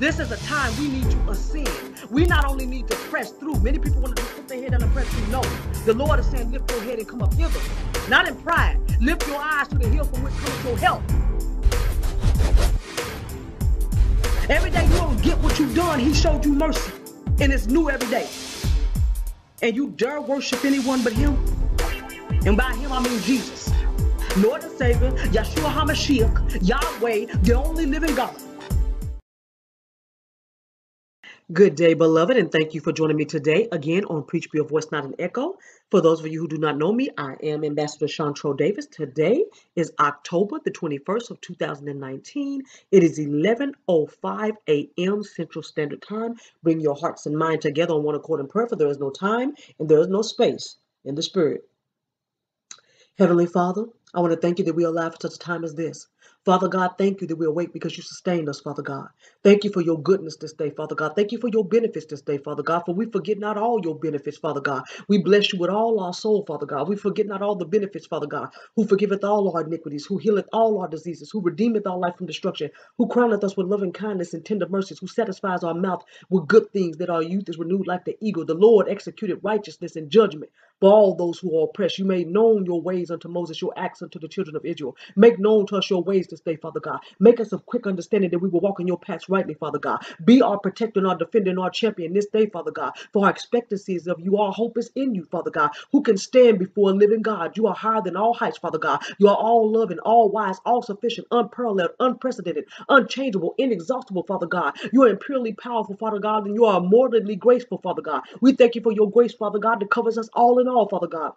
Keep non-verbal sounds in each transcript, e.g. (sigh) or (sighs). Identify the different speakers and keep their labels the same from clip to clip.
Speaker 1: This is a time we need to ascend. We not only need to press through. Many people want to just put their head down and press through. No. The Lord is saying, lift your head and come up hither. Not in pride. Lift your eyes to the hill from which comes your help. Every day you don't get what you've done, he showed you mercy. And it's new every day. And you dare worship anyone but him? And by him I mean Jesus. Lord and Savior, Yeshua HaMashiach, Yahweh, the only living God. Good day, beloved, and thank you for joining me today again on Preach Be a Voice, Not an Echo. For those of you who do not know me, I am Ambassador Shawntrell Davis. Today is October the 21st of 2019. It is 11.05 a.m. Central Standard Time. Bring your hearts and mind together on one accord in prayer, for there is no time and there is no space in the Spirit. Heavenly Father, I want to thank you that we are alive for such a time as this. Father God, thank you that we're awake because you sustained us, Father God. Thank you for your goodness this day, Father God. Thank you for your benefits this day, Father God. For we forget not all your benefits, Father God. We bless you with all our soul, Father God. We forget not all the benefits, Father God, who forgiveth all our iniquities, who healeth all our diseases, who redeemeth our life from destruction, who crowneth us with loving kindness and tender mercies, who satisfies our mouth with good things, that our youth is renewed like the eagle. The Lord executed righteousness and judgment for all those who are oppressed. You made known your ways unto Moses, your acts unto the children of Israel. Make known to us your ways this day, Father God. Make us of quick understanding that we will walk in your paths rightly, Father God. Be our protector and our defender and our champion this day, Father God. For our expectancies of you, our hope is in you, Father God. Who can stand before a living God? You are higher than all heights, Father God. You are all loving, all wise, all sufficient, unparalleled, unprecedented, unchangeable, inexhaustible, Father God. You are impurely powerful, Father God, and you are immortally graceful, Father God. We thank you for your grace, Father God, that covers us all in all, Father God.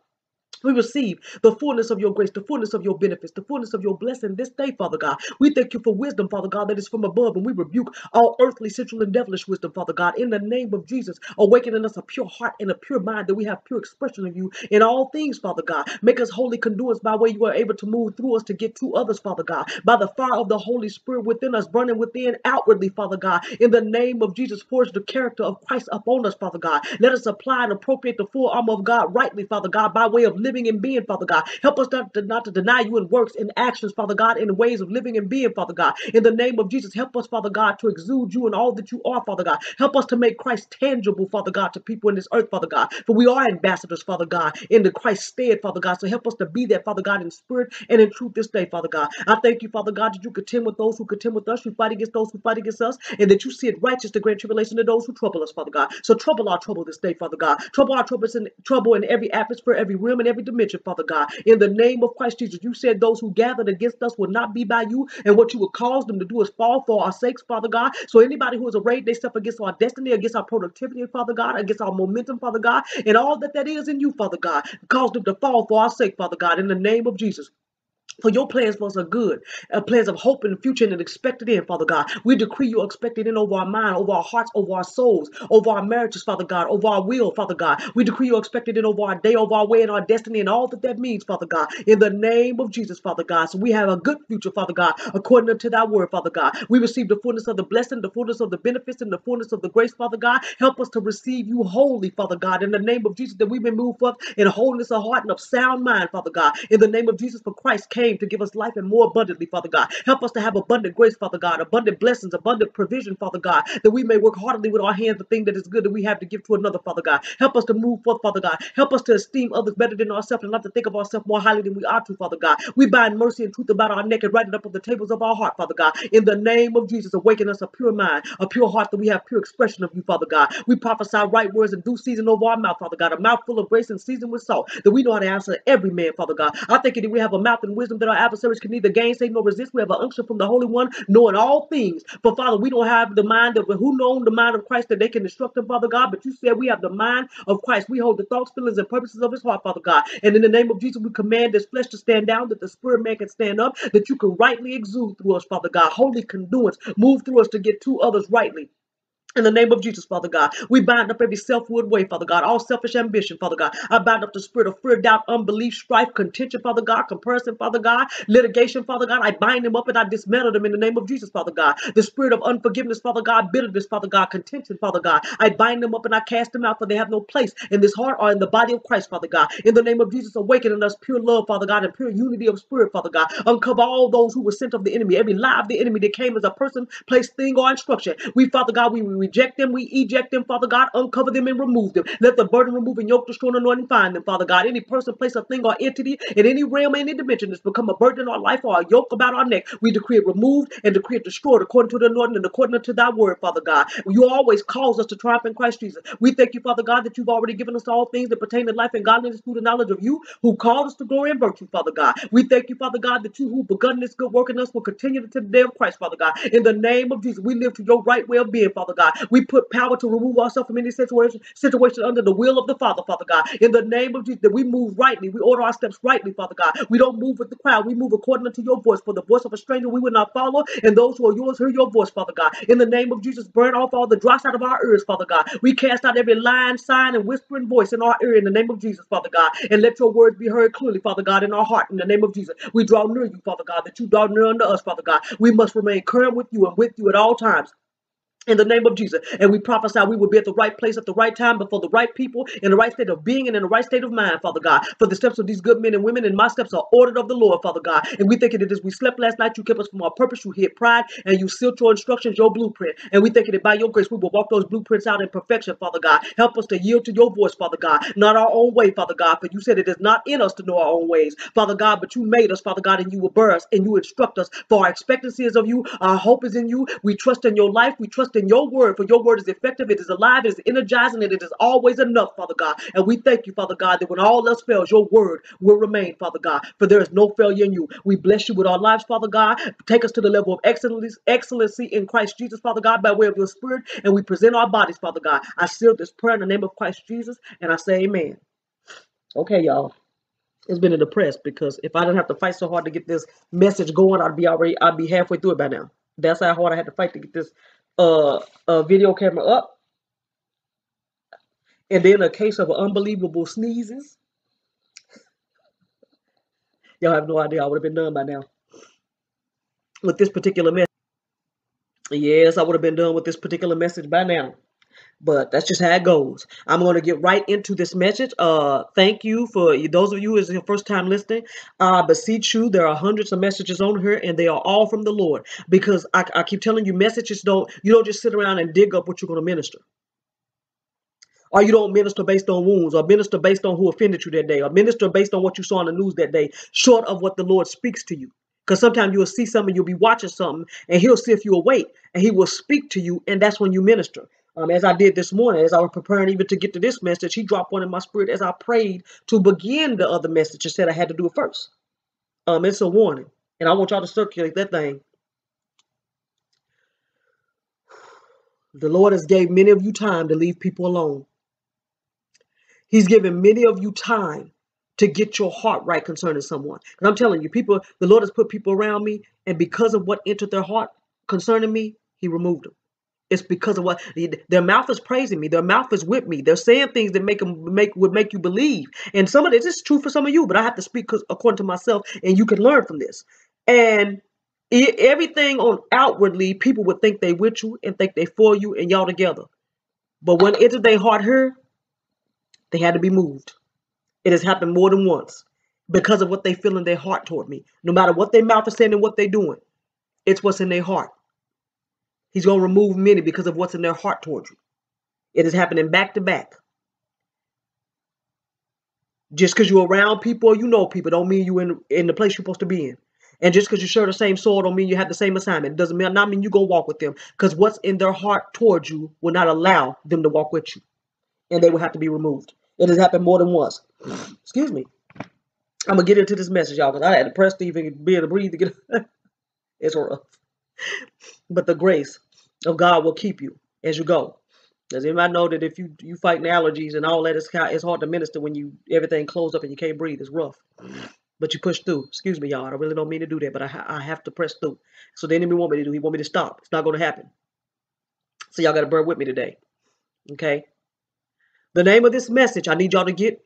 Speaker 1: We receive the fullness of your grace, the fullness of your benefits, the fullness of your blessing this day, Father God. We thank you for wisdom, Father God, that is from above, and we rebuke all earthly, central, and devilish wisdom, Father God, in the name of Jesus, awakening us a pure heart and a pure mind that we have pure expression of you in all things, Father God. Make us holy conduits by way you are able to move through us to get to others, Father God, by the fire of the Holy Spirit within us, burning within outwardly, Father God. In the name of Jesus, forge the character of Christ upon us, Father God. Let us apply and appropriate the full armor of God rightly, Father God, by way of living living and being, Father God. Help us not to, not to deny you in works and actions, Father God, in ways of living and being, Father God. In the name of Jesus, help us, Father God, to exude you in all that you are, Father God. Help us to make Christ tangible, Father God, to people in this earth, Father God. For we are ambassadors, Father God, in the Christ stead, Father God. So help us to be that, Father God, in spirit and in truth this day, Father God. I thank you, Father God, that you contend with those who contend with us, you fight against those who fight against us, and that you see it righteous to grant tribulation to those who trouble us, Father God. So trouble our trouble this day, Father God. Trouble our troubles in trouble in every atmosphere, every realm, and every dimension, Father God. In the name of Christ Jesus, you said those who gathered against us will not be by you, and what you would cause them to do is fall for our sakes, Father God. So anybody who is arrayed themselves against our destiny, against our productivity, Father God, against our momentum, Father God, and all that that is in you, Father God, cause them to fall for our sake, Father God. In the name of Jesus. For your plans for us are good, uh, plans of hope in the future and an expected end, Father God. We decree your expected end over our mind, over our hearts, over our souls, over our marriages, Father God, over our will, Father God. We decree your expected end over our day, over our way, and our destiny, and all that that means, Father God. In the name of Jesus, Father God. So we have a good future, Father God, according to thy word, Father God. We receive the fullness of the blessing, the fullness of the benefits, and the fullness of the grace, Father God. Help us to receive you wholly, Father God. In the name of Jesus, that we may move forth in wholeness of heart and of sound mind, Father God. In the name of Jesus, for Christ came came to give us life and more abundantly, Father God. Help us to have abundant grace, Father God, abundant blessings, abundant provision, Father God, that we may work heartily with our hands the thing that is good that we have to give to another, Father God. Help us to move forth, Father God. Help us to esteem others better than ourselves and not to think of ourselves more highly than we ought to, Father God. We bind mercy and truth about our neck and write it up on the tables of our heart, Father God. In the name of Jesus, awaken us a pure mind, a pure heart that we have pure expression of you, Father God. We prophesy right words and due season over our mouth, Father God. A mouth full of grace and seasoned with salt, that we know how to answer every man, Father God. I think that we have a mouth and wisdom that our adversaries can neither gainsay nor resist. We have an unction from the Holy One, knowing all things. But Father, we don't have the mind of who know the mind of Christ that they can instruct them, Father God. But you said we have the mind of Christ. We hold the thoughts, feelings, and purposes of his heart, Father God. And in the name of Jesus, we command this flesh to stand down, that the spirit man can stand up, that you can rightly exude through us, Father God. Holy conduits, move through us to get to others rightly In the name of Jesus, Father God, we bind up every self-willed way, Father God, all selfish ambition, Father God. I bind up the spirit of fear, doubt, unbelief, strife, contention, Father God, comparison, Father God, litigation, Father God. I bind them up and I dismantle them in the name of Jesus, Father God. The spirit of unforgiveness, Father God, bitterness, Father God, contention, Father God. I bind them up and I cast them out, for they have no place in this heart or in the body of Christ, Father God. In the name of Jesus, awaken in us pure love, Father God, and pure unity of spirit, Father God. Uncover all those who were sent of the enemy, every lie of the enemy that came as a person, place, thing, or instruction. We, Father God, we reject them, we eject them, Father God, uncover them and remove them. Let the burden remove and yoke destroying anointing find them, Father God. Any person, place, a thing, or entity in any realm, any dimension that's become a burden in our life or a yoke about our neck, we decree it removed and decree it destroyed according to the anointing and according to thy word, Father God. You always cause us to triumph in Christ Jesus. We thank you, Father God, that you've already given us all things that pertain to life and godliness through the knowledge of you who called us to glory and virtue, Father God. We thank you, Father God, that you who begun this good work in us will continue to the day of Christ, Father God. In the name of Jesus, we live to your right way of being, Father God. We put power to remove ourselves from any situation, situation under the will of the Father, Father God. In the name of Jesus, that we move rightly, we order our steps rightly, Father God. We don't move with the crowd, we move according to your voice. For the voice of a stranger we will not follow, and those who are yours hear your voice, Father God. In the name of Jesus, burn off all the dross out of our ears, Father God. We cast out every lying, sign, and whispering voice in our ear in the name of Jesus, Father God. And let your words be heard clearly, Father God, in our heart in the name of Jesus. We draw near you, Father God, that you draw near unto us, Father God. We must remain current with you and with you at all times in the name of Jesus. And we prophesy we will be at the right place at the right time before the right people in the right state of being and in the right state of mind, Father God. For the steps of these good men and women and my steps are ordered of the Lord, Father God. And we think it is we slept last night, you kept us from our purpose, you hid pride, and you sealed your instructions, your blueprint. And we think it by your grace we will walk those blueprints out in perfection, Father God. Help us to yield to your voice, Father God. Not our own way, Father God. For you said it is not in us to know our own ways, Father God, but you made us, Father God, and you will bear us and you instruct us. For our expectancy is of you, our hope is in you. We trust in your life, we trust in your word, for your word is effective, it is alive, it is energizing, and it is always enough, Father God. And we thank you, Father God, that when all else fails, your word will remain, Father God. For there is no failure in you. We bless you with our lives, Father God. Take us to the level of excellence, excellency in Christ Jesus, Father God, by way of your spirit. And we present our bodies, Father God. I seal this prayer in the name of Christ Jesus, and I say amen. Okay, y'all. It's been a depressed because if I didn't have to fight so hard to get this message going, I'd be already I'd be halfway through it by now. That's how hard I had to fight to get this uh, uh video camera up. And then a case of unbelievable sneezes. Y'all have no idea I would have been done by now with this particular message. Yes, I would have been done with this particular message by now. But that's just how it goes. I'm going to get right into this message. Uh, thank you for those of you is your first time listening. I beseech you, there are hundreds of messages on here, and they are all from the Lord. Because I, I keep telling you, messages don't you don't just sit around and dig up what you're going to minister or you don't minister based on wounds, or minister based on who offended you that day, or minister based on what you saw on the news that day, short of what the Lord speaks to you. Because sometimes you'll see something, you'll be watching something, and He'll see if you awake, and He will speak to you, and that's when you minister. Um, as I did this morning, as I was preparing even to get to this message, he dropped one in my spirit as I prayed to begin the other message and said I had to do it first. Um, it's a warning, and I want y'all to circulate that thing. The Lord has gave many of you time to leave people alone. He's given many of you time to get your heart right concerning someone. And I'm telling you, people, the Lord has put people around me, and because of what entered their heart concerning me, He removed them. It's because of what their mouth is praising me. Their mouth is with me. They're saying things that make them make would make you believe. And some of this is true for some of you, but I have to speak according to myself, and you can learn from this. And it, everything on outwardly, people would think they with you and think they for you and y'all together. But when it entered their heart here, they had to be moved. It has happened more than once because of what they feel in their heart toward me. No matter what their mouth is saying and what they're doing, it's what's in their heart. He's going to remove many because of what's in their heart towards you. It is happening back to back. Just because you're around people or you know people don't mean you in in the place you're supposed to be in. And just because you share the same soul don't mean you have the same assignment. It doesn't mean not mean you go walk with them. Because what's in their heart towards you will not allow them to walk with you. And they will have to be removed. It has happened more than once. Excuse me. I'm gonna get into this message, y'all, because I had to press to even be able to breathe to get (laughs) it's rough. But the grace of God will keep you as you go. Does anybody know that if you you fighting allergies and all that, it's kind it's hard to minister when you everything closed up and you can't breathe. It's rough, but you push through. Excuse me, y'all. I really don't mean to do that, but I I have to press through. So the enemy want me to do. He want me to stop. It's not going to happen. So y'all got to bear with me today. Okay. The name of this message, I need y'all to get.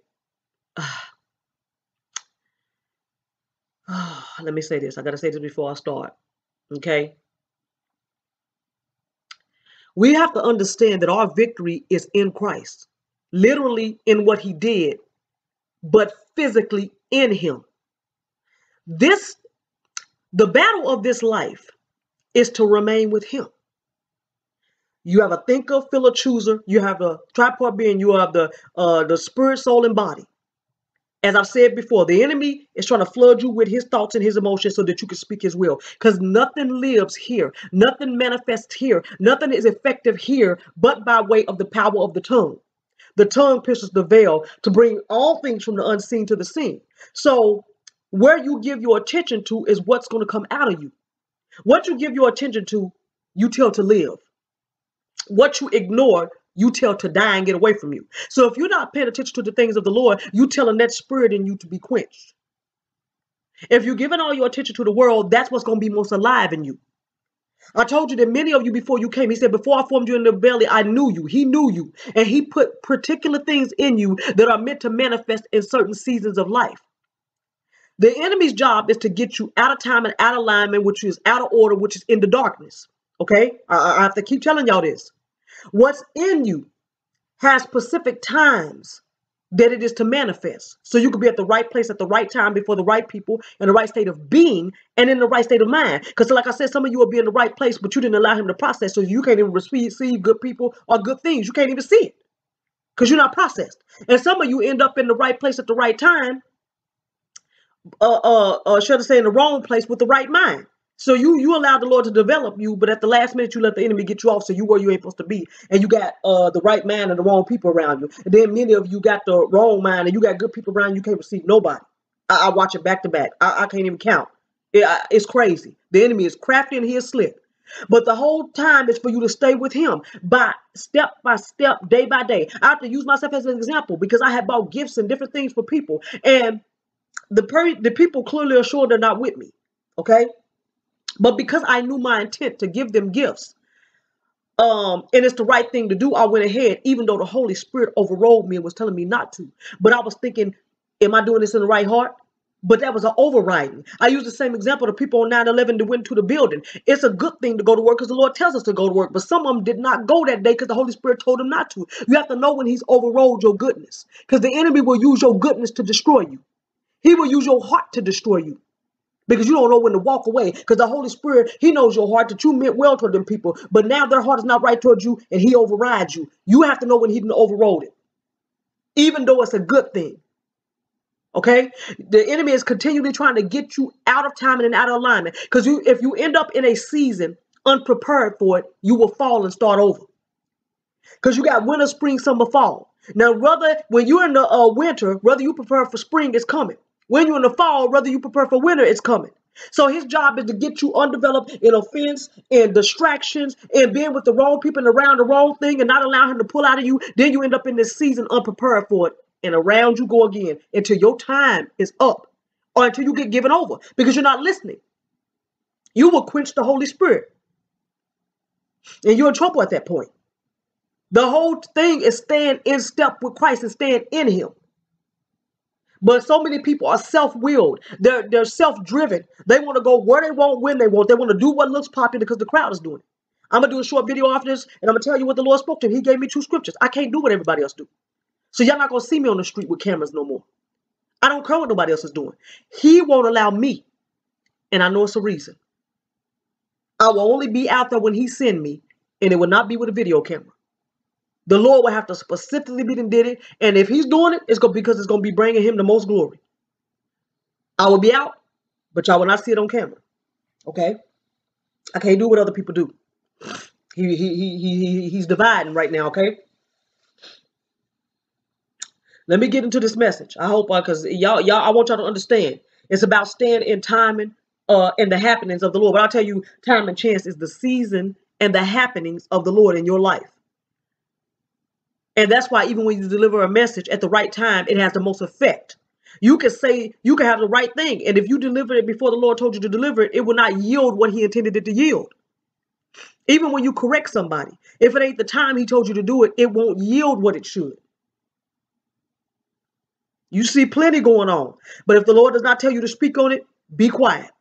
Speaker 1: (sighs) (sighs) let me say this. I got to say this before I start. Okay. We have to understand that our victory is in Christ, literally in what he did, but physically in him. This, the battle of this life is to remain with him. You have a thinker, feeler, chooser. You have the tripart being. You have the uh, the spirit, soul, and body. As I've said before, the enemy is trying to flood you with his thoughts and his emotions so that you can speak his will. Because nothing lives here, nothing manifests here, nothing is effective here, but by way of the power of the tongue. The tongue pierces the veil to bring all things from the unseen to the seen. So, where you give your attention to is what's going to come out of you. What you give your attention to, you tell to live. What you ignore, you tell to die and get away from you. So if you're not paying attention to the things of the Lord, you telling that spirit in you to be quenched. If you're giving all your attention to the world, that's what's going to be most alive in you. I told you that many of you before you came, he said, Before I formed you in the belly, I knew you. He knew you. And he put particular things in you that are meant to manifest in certain seasons of life. The enemy's job is to get you out of time and out of alignment, which is out of order, which is in the darkness. Okay? I, I have to keep telling y'all this. What's in you has specific times that it is to manifest. So you could be at the right place at the right time before the right people in the right state of being and in the right state of mind. Because like I said, some of you will be in the right place, but you didn't allow him to process. So you can't even receive good people or good things. You can't even see it because you're not processed. And some of you end up in the right place at the right time. Uh, uh, uh should I say in the wrong place with the right mind. So you you allowed the Lord to develop you, but at the last minute you let the enemy get you off, so you where you ain't supposed to be, and you got uh the right man and the wrong people around you, and then many of you got the wrong mind and you got good people around you, you can't receive nobody. I, I watch it back to back. I, I can't even count. It, I, it's crazy. The enemy is crafty and he is slick. But the whole time is for you to stay with him by step by step, day by day. I have to use myself as an example because I have bought gifts and different things for people, and the per- the people clearly are sure they're not with me. Okay, but because I knew my intent to give them gifts, um, and it's the right thing to do, I went ahead, even though the Holy Spirit overrode me and was telling me not to. But I was thinking, am I doing this in the right heart? But that was an overriding. I use the same example. The people on 9 11 that went to the building. It's a good thing to go to work because the Lord tells us to go to work. But some of them did not go that day because the Holy Spirit told them not to. You have to know when He's overrode your goodness because the enemy will use your goodness to destroy you, He will use your heart to destroy you because you don't know when to walk away. Because the Holy Spirit, He knows your heart that you meant well toward them people, but now their heart is not right towards you, and He overrides you. You have to know when He overrode it, even though it's a good thing. Okay, the enemy is continually trying to get you out of time and out of alignment. Because you, if you end up in a season unprepared for it, you will fall and start over. Because you got winter, spring, summer, fall. Now, whether when you're in the uh, winter, whether you prepare for spring, is coming. When you're in the fall, whether you prepare for winter, it's coming. So his job is to get you undeveloped in offense and distractions and being with the wrong people and around the wrong thing and not allow him to pull out of you. Then you end up in this season unprepared for it. And around you go again until your time is up or until you get given over because you're not listening. You will quench the Holy Spirit. And you're in trouble at that point. The whole thing is staying in step with Christ and staying in him. But so many people are self-willed. They're they're self-driven. They want to go where they want, when they want. They want to do what looks popular because the crowd is doing it. I'm gonna do a short video after this, and I'm gonna tell you what the Lord spoke to him. He gave me two scriptures. I can't do what everybody else do. So y'all not gonna see me on the street with cameras no more. I don't care what nobody else is doing. He won't allow me, and I know it's a reason. I will only be out there when he send me, and it will not be with a video camera. The Lord will have to specifically be did it. And if he's doing it, it's because it's going to be bringing him the most glory. I will be out, but y'all will not see it on camera. Okay? I can't do what other people do. He, he, he, he, he's dividing right now, okay? Let me get into this message. I hope, because uh, y'all, y'all, I want y'all to understand. It's about staying in timing uh, and the happenings of the Lord. But I'll tell you, time and chance is the season and the happenings of the Lord in your life. And that's why even when you deliver a message at the right time, it has the most effect. You can say, you can have the right thing. And if you deliver it before the Lord told you to deliver it, it will not yield what he intended it to yield. Even when you correct somebody, if it ain't the time he told you to do it, it won't yield what it should. You see plenty going on. But if the Lord does not tell you to speak on it, be quiet.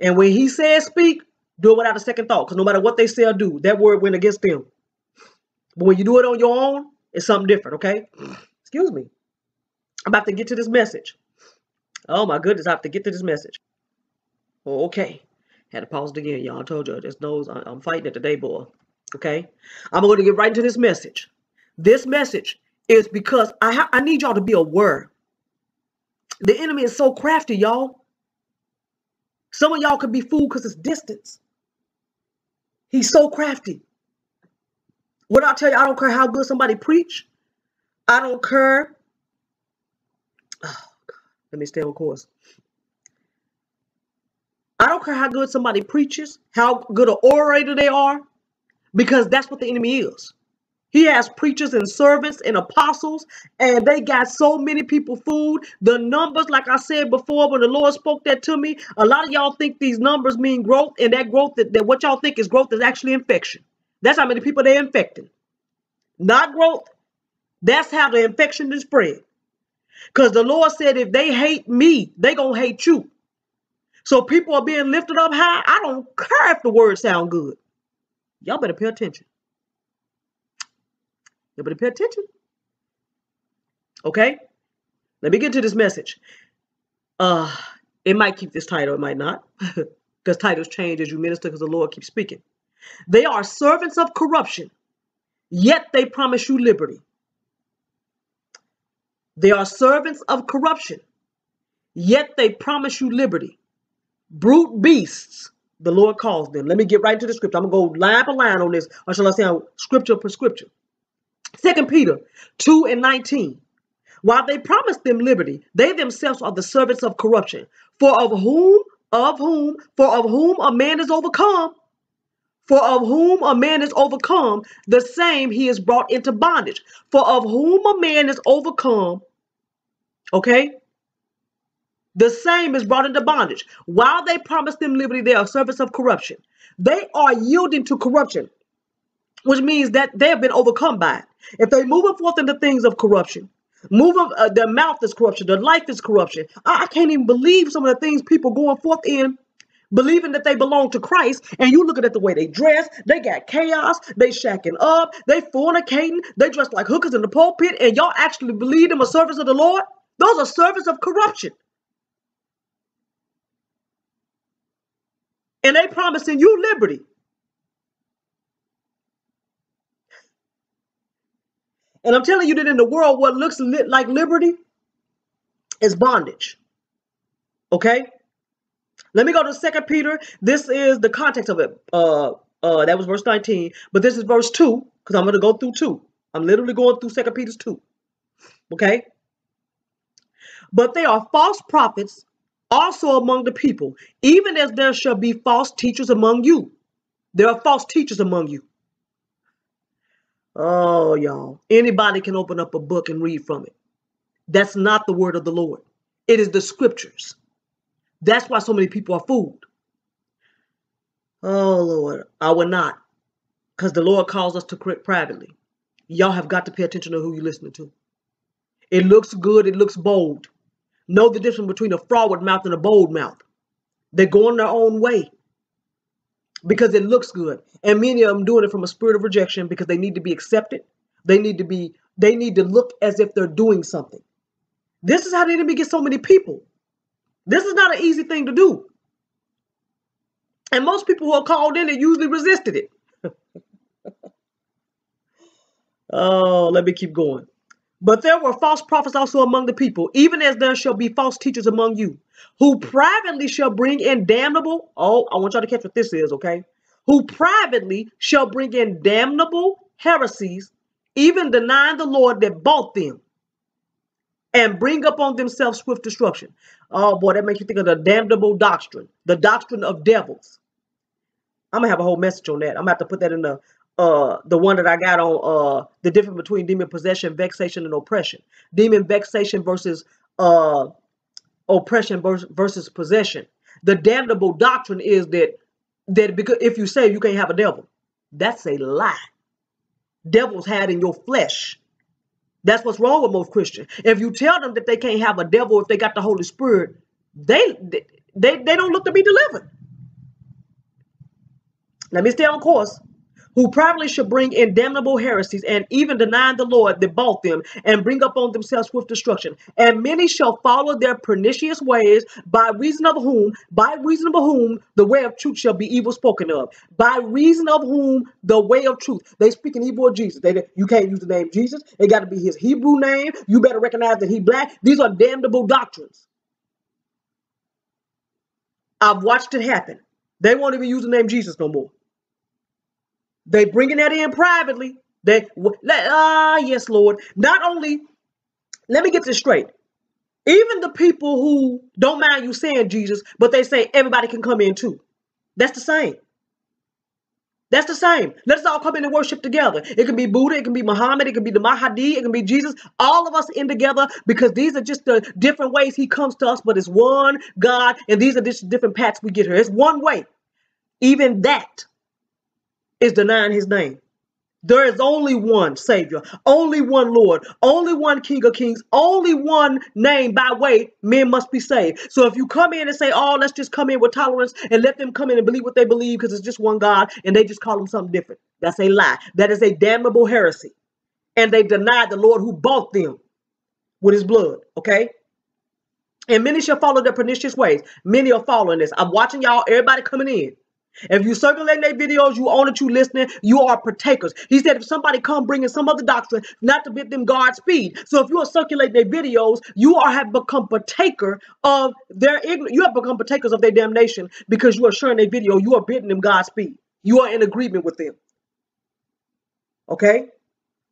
Speaker 1: And when he says speak, do it without a second thought. Because no matter what they say or do, that word went against them. But when you do it on your own, it's something different, okay? Excuse me. I'm about to get to this message. Oh my goodness, I have to get to this message. Okay. Had to pause it again, y'all. I told you, just knows I'm fighting it today, boy. Okay? I'm going to get right into this message. This message is because I, I need y'all to be aware. The enemy is so crafty, y'all. Some of y'all could be fooled because it's distance. He's so crafty. What I tell you, I don't care how good somebody preach. I don't care. Oh, God. Let me stay on course. I don't care how good somebody preaches, how good an orator they are, because that's what the enemy is. He has preachers and servants and apostles, and they got so many people food. The numbers, like I said before, when the Lord spoke that to me, a lot of y'all think these numbers mean growth, and that growth, that, that what y'all think is growth is actually infection. That's how many people they're infecting. Not growth. That's how the infection is spread. Because the Lord said, if they hate me, they gonna hate you. So people are being lifted up high. I don't care if the words sound good. Y'all better pay attention. Y'all better pay attention. Okay? Let me get to this message. Uh, it might keep this title, it might not. (laughs) Because titles change as you minister, because the Lord keeps speaking. They are servants of corruption, yet they promise you liberty. They are servants of corruption, yet they promise you liberty. Brute beasts, the Lord calls them. Let me get right into the scripture. I'm going to go line by line on this, or shall I say uh, scripture per scripture. Second Peter 2 and 19. While they promise them liberty, they themselves are the servants of corruption. For of whom, of whom, for of whom a man is overcome, for of whom a man is overcome, the same he is brought into bondage. For of whom a man is overcome, okay, the same is brought into bondage. While they promise them liberty, they are servants of corruption. They are yielding to corruption which means that they have been overcome by it. If they moving forth into things of corruption, moving uh, their mouth is corruption, their life is corruption. I, I can't even believe some of the things people going forth in believing that they belong to Christ, and you looking at the way they dress, they got chaos, they shacking up, they fornicating, they dress like hookers in the pulpit, and y'all actually believe them a service of the Lord? Those are servants of corruption. And they promising you liberty. And I'm telling you that in the world, what looks li- like liberty is bondage. Okay? Let me go to Second Peter. This is the context of it. Uh, uh, that was verse 19, but this is verse 2, because I'm going to go through 2. I'm literally going through Second Peter's 2. Okay? But they are false prophets also among the people, even as there shall be false teachers among you. There are false teachers among you. Oh, y'all. Anybody can open up a book and read from it. That's not the word of the Lord. It is the scriptures. That's why so many people are fooled. Oh, Lord. I will not. Because the Lord calls us to correct privately. Y'all have got to pay attention to who you're listening to. It looks good. It looks bold. Know the difference between a forward mouth and a bold mouth. They're going their own way because it looks good. And many of them doing it from a spirit of rejection because they need to be accepted. They need to be, they need to look as if they're doing something. This is how the enemy gets so many people. This is not an easy thing to do. And most people who are called in it usually resisted it. (laughs) oh, let me keep going. But there were false prophets also among the people, even as there shall be false teachers among you, who privately shall bring in damnable. Oh, I want y'all to catch what this is, okay? Who privately shall bring in damnable heresies, even denying the Lord that bought them, and bring upon themselves swift destruction. Oh boy, that makes you think of the damnable doctrine, the doctrine of devils. I'm gonna have a whole message on that. I'm gonna have to put that in the uh the one that I got on uh the difference between demon possession, vexation, and oppression. Demon vexation versus uh oppression versus possession. The damnable doctrine is that that because if you say you can't have a devil, that's a lie. Devils had in your flesh. That's what's wrong with most Christians. If you tell them that they can't have a devil if they got the Holy Spirit, they they, they don't look to be delivered. Let me stay on course who probably should bring in damnable heresies and even denying the Lord that bought them and bring upon themselves swift destruction. And many shall follow their pernicious ways, by reason of whom, by reason of whom the way of truth shall be evil spoken of. By reason of whom the way of truth. They speak in evil of Jesus. They you can't use the name Jesus. It got to be his Hebrew name. You better recognize that he black. These are damnable doctrines. I've watched it happen. They won't even use the name Jesus no more. They bringing that in privately. They ah yes, Lord. Not only, let me get this straight. Even the people who don't mind you saying Jesus, but they say everybody can come in too. That's the same. That's the same. Let's all come in and worship together. It can be Buddha, it can be Muhammad, it can be the Mahdi, it can be Jesus. All of us in together because these are just the different ways he comes to us, but it's one God, and these are just different paths we get here. It's one way. Even that is denying his name. There is only one Savior, only one Lord, only one King of Kings, only one name by way men must be saved. So if you come in and say, oh, let's just come in with tolerance and let them come in and believe what they believe because it's just one God and they just call him something different, that's a lie. That is a damnable heresy. And they denied the Lord who bought them with his blood, okay? And many shall follow their pernicious ways. Many are following this. I'm watching y'all, everybody coming in. If you circulate their videos, you own it, you listening, you are partakers. He said if somebody come bringing some other doctrine, not to bid them Godspeed. So if you are circulate their videos, you are have become partaker of their ignorance. You have become partakers of their damnation because you are sharing their video. You are bidding them Godspeed. You are in agreement with them. Okay?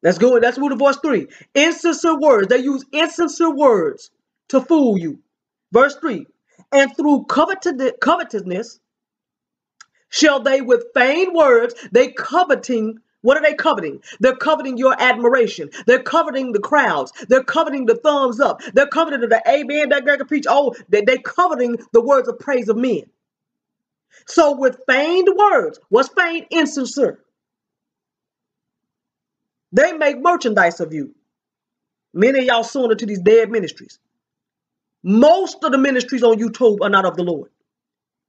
Speaker 1: Let's go. Let's move to verse 3. Insincere words. They use insincere words to fool you. Verse 3. And through covetousness, shall they with feigned words, they coveting what are they coveting? They're coveting your admiration. They're coveting the crowds. They're coveting the thumbs up. They're coveting the amen that can preach. Oh, they, they coveting the words of praise of men. So with feigned words, what's feigned? Insincere. They make merchandise of you. Many of y'all sold into these dead ministries. Most of the ministries on YouTube are not of the Lord.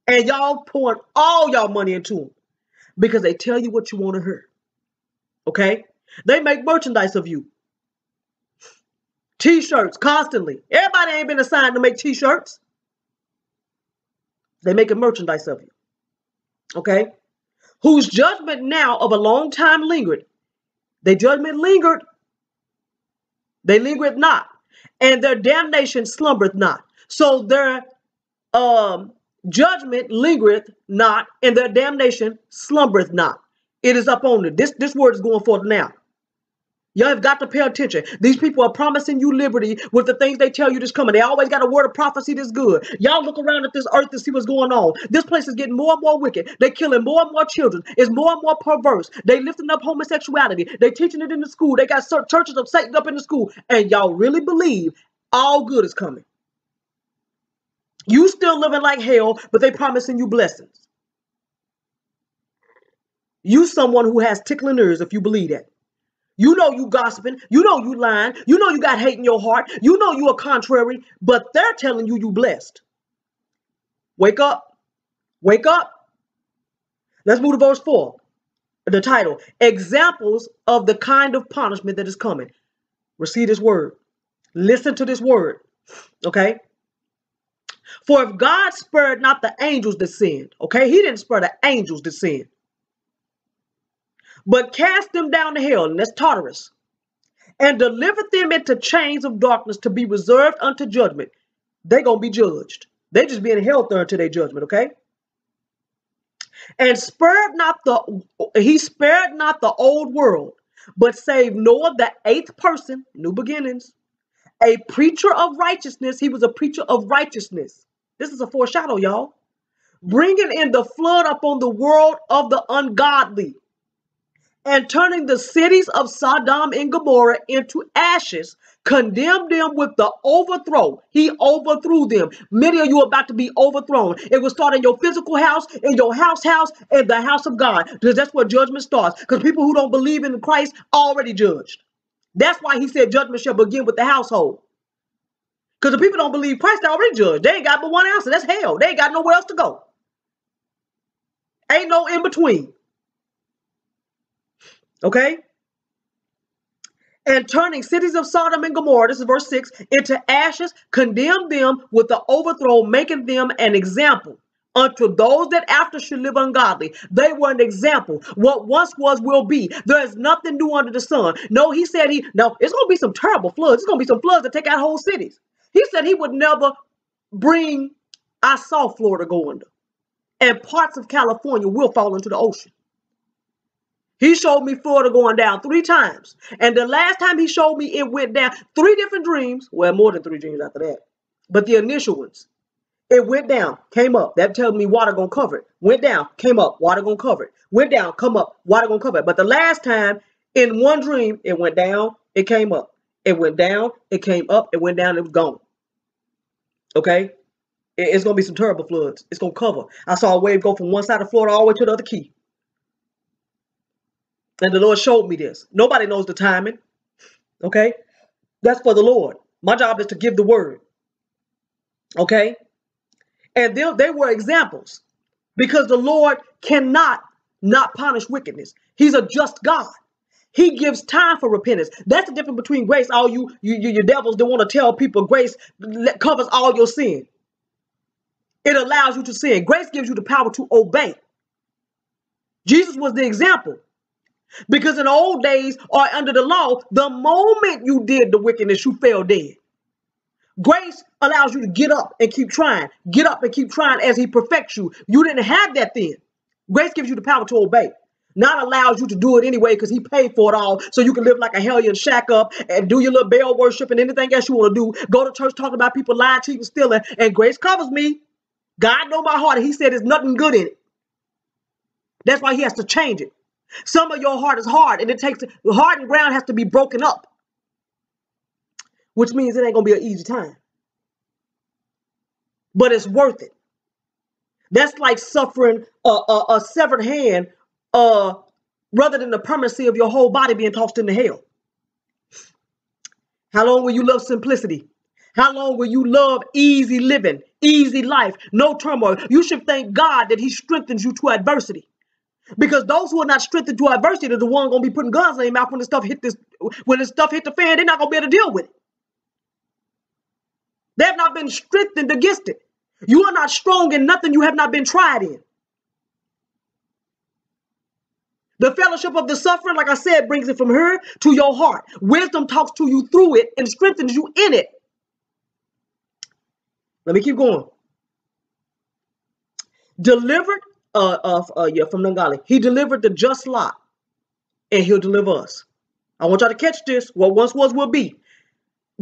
Speaker 1: And y'all pouring all y'all money into them because they tell you what you want to hear. Okay? They make merchandise of you. T-shirts constantly. Everybody ain't been assigned to make t-shirts. They make a merchandise of you. Okay? Whose judgment now of a long time lingered. Their judgment lingered. They lingered not. And their damnation slumbereth not. So their um judgment lingereth not, and their damnation slumbereth not. It is upon it. This, this word is going forth now. Y'all have got to pay attention. These people are promising you liberty with the things they tell you that's coming. They always got a word of prophecy that's good. Y'all look around at this earth to see what's going on. This place is getting more and more wicked. They're killing more and more children. It's more and more perverse. They lifting up homosexuality. They teaching it in the school. They got churches of Satan up in the school. And y'all really believe all good is coming. You still living like hell, but they promising you blessings. You someone who has tickling ears if you believe that. You know you gossiping. You know you lying. You know you got hate in your heart. You know you are contrary, but they're telling you you blessed. Wake up. Wake up. Let's move to verse 4. The title, Examples of the kind of punishment that is coming. Receive this word. Listen to this word. Okay? For if God spared not the angels to sin, okay, he didn't spare the angels to sin, but cast them down to hell, and that's Tartarus, and delivered them into chains of darkness to be reserved unto judgment. They're going to be judged. They just being held there until their judgment, okay? And spared not the, he spared not the old world, but saved Noah, the eighth person, new beginnings, a preacher of righteousness. He was a preacher of righteousness. This is a foreshadow, y'all. Bringing in the flood upon the world of the ungodly and turning the cities of Sodom and Gomorrah into ashes, condemned them with the overthrow. He overthrew them. Many of you are about to be overthrown. It will start in your physical house, in your house house, and the house of God. Because that's where judgment starts. Because people who don't believe in Christ already judged. That's why he said judgment shall begin with the household. Because the people don't believe Christ, they already judged. They ain't got but one answer. That's hell. They ain't got nowhere else to go. Ain't no in between. Okay? and turning cities of Sodom and Gomorrah, this is verse 6, into ashes, condemned them with the overthrow, making them an example unto those that after should live ungodly. They were an example. What once was will be. There is nothing new under the sun. No, he said he, no, it's going to be some terrible floods. It's going to be some floods that take out whole cities. He said he would never bring, I saw Florida go under. And parts of California will fall into the ocean. He showed me Florida going down three times. And the last time he showed me it went down three different dreams. Well, more than three dreams after that. But the initial ones. It went down, came up. That tells me water gonna cover it. Went down, came up, water gonna cover it. Went down, come up, water gonna cover it. But the last time in one dream, it went down, it came up. It went down, it came up, it went down, it was gone. Okay? It's gonna be some terrible floods. It's gonna cover. I saw a wave go from one side of Florida all the way to the other key. And the Lord showed me this. Nobody knows the timing. Okay? That's for the Lord. My job is to give the word. Okay? And they, they were examples because the Lord cannot not punish wickedness. He's a just God. He gives time for repentance. That's the difference between grace. All you, you, you your devils that want to tell people grace covers all your sin. It allows you to sin. Grace gives you the power to obey. Jesus was the example. Because in old days or under the law, the moment you did the wickedness, you fell dead. Grace allows you to get up and keep trying, get up and keep trying as He perfects you. You didn't have that then. Grace gives you the power to obey, not allows you to do it anyway because He paid for it all so you can live like a hellion, shack up and do your little Baal worship and anything else you want to do. Go to church talking about people lying, cheating, stealing, and grace covers me. God know my heart, and He said there's nothing good in it. That's why He has to change it. Some of your heart is hard, and it takes the hardened ground has to be broken up, which means it ain't gonna be an easy time. But it's worth it. That's like suffering a, a, a severed hand, uh, rather than the permanency of your whole body being tossed into hell. How long will you love simplicity? How long will you love easy living, easy life, no turmoil? You should thank God that He strengthens you to adversity. Because those who are not strengthened to adversity are the ones gonna be putting guns in their mouth when the stuff hit this when the stuff hit the fan, they're not gonna be able to deal with it. They have not been strengthened against it. You are not strong in nothing you have not been tried in. The fellowship of the suffering, like I said, brings it from her to your heart. Wisdom talks to you through it and strengthens you in it. Let me keep going. Delivered uh, of uh, yeah, from Nangali. He delivered the just lot, and he'll deliver us. I want y'all to catch this. What once was will be.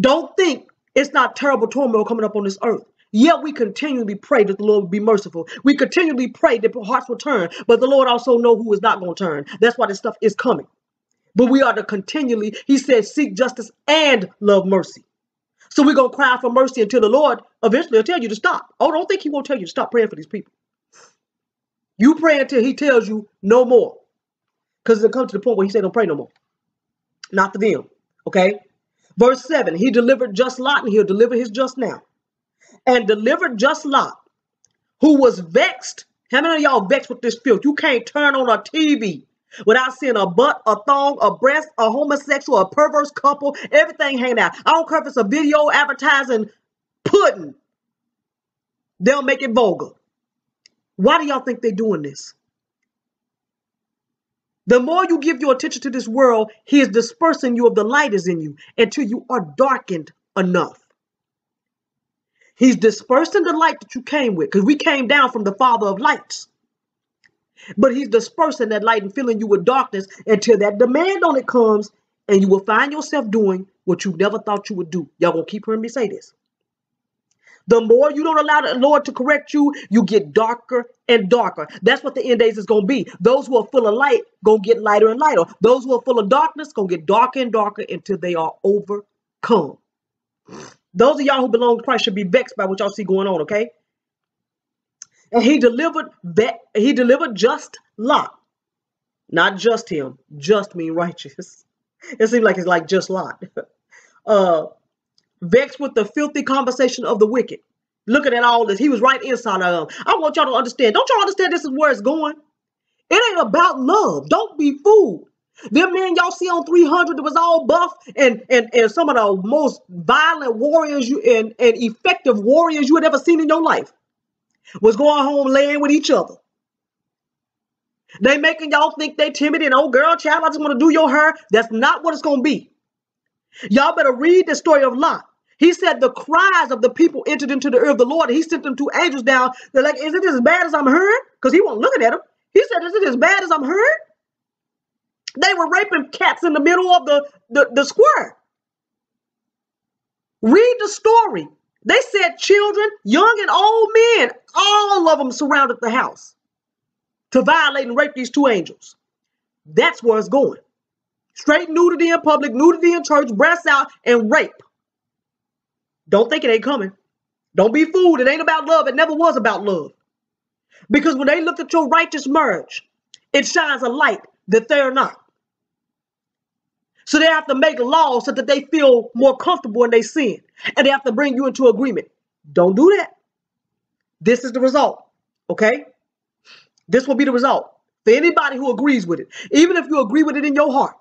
Speaker 1: Don't think it's not terrible turmoil coming up on this earth. Yet we continually pray that the Lord will be merciful. We continually pray that hearts will turn, but the Lord also know who is not going to turn. That's why this stuff is coming. But we are to continually, he says, seek justice and love mercy. So we're going to cry for mercy until the Lord eventually will tell you to stop. Oh, don't think he won't tell you to stop praying for these people. You pray until he tells you no more. Because it'll come to the point where he said, don't pray no more. Not for them. Okay? Verse 7 He delivered just Lot, and he'll deliver his just now. And delivered just Lot, who was vexed. How many of y'all vexed with this filth? You can't turn on a TV without seeing a butt, a thong, a breast, a homosexual, a perverse couple, everything hanging out. I don't care if it's a video advertising pudding. They'll make it vulgar. Why do y'all think they're doing this? The more you give your attention to this world, he is dispersing you of the light is in you until you are darkened enough. He's dispersing the light that you came with because we came down from the Father of lights. But he's dispersing that light and filling you with darkness until that demand on it comes and you will find yourself doing what you never thought you would do. Y'all gonna keep hearing me say this. The more you don't allow the Lord to correct you, you get darker and darker. That's what the end days is going to be. Those who are full of light going to get lighter and lighter. Those who are full of darkness going to get darker and darker until they are overcome. Those of y'all who belong to Christ should be vexed by what y'all see going on, okay? And he delivered he delivered just Lot. Not just him. Just mean righteous. (laughs) It seems like it's like just Lot. (laughs) uh vexed with the filthy conversation of the wicked. Looking at all this, he was right inside of them. I want y'all to understand. Don't y'all understand this is where it's going? It ain't about love. Don't be fooled. Them men y'all see on 300 that was all buff and, and, and some of the most violent warriors you and, and effective warriors you had ever seen in your life was going home laying with each other. They making y'all think they timid and oh girl, child, I just want to do your hair. That's not what it's gonna be. Y'all better read the story of Lot. He said the cries of the people entered into the ear of the Lord. He sent them two angels down. They're like, is it as bad as I'm heard? Because he wasn't looking at them. He said, is it as bad as I'm heard? They were raping cats in the middle of the, the, the square. Read the story. They said children, young and old men, all of them surrounded the house to violate and rape these two angels. That's where it's going. Straight nudity in public, nudity in church, breasts out, and rape. Don't think it ain't coming. Don't be fooled. It ain't about love. It never was about love. Because when they look at your righteous marriage, it shines a light that they're not. So they have to make laws so that they feel more comfortable in their sin. And they have to bring you into agreement. Don't do that. This is the result. Okay? This will be the result for anybody who agrees with it. Even if you agree with it in your heart,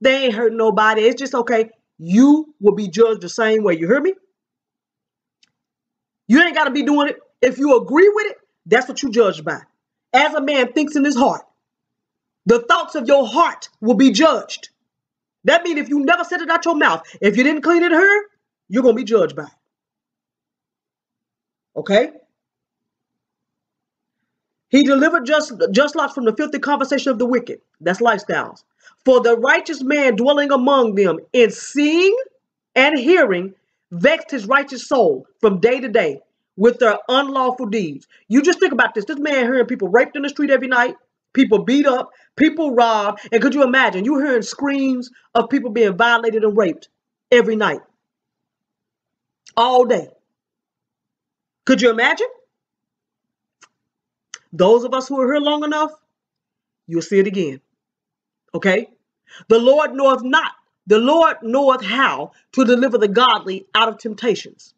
Speaker 1: they ain't hurting nobody. It's just okay. You will be judged the same way. You hear me? You ain't got to be doing it. If you agree with it, that's what you judged by. As a man thinks in his heart, the thoughts of your heart will be judged. That means if you never said it out your mouth, if you didn't clean it her, you're going to be judged by it. Okay? He delivered just, just Lot's from the filthy conversation of the wicked. That's lifestyles. For the righteous man dwelling among them in seeing and hearing vexed his righteous soul from day to day with their unlawful deeds. You just think about this. This man hearing people raped in the street every night, people beat up, people robbed. And could you imagine? You're hearing screams of people being violated and raped every night, all day. Could you imagine? Those of us who are here long enough, you'll see it again. Okay? The Lord knoweth not, the Lord knoweth how to deliver the godly out of temptations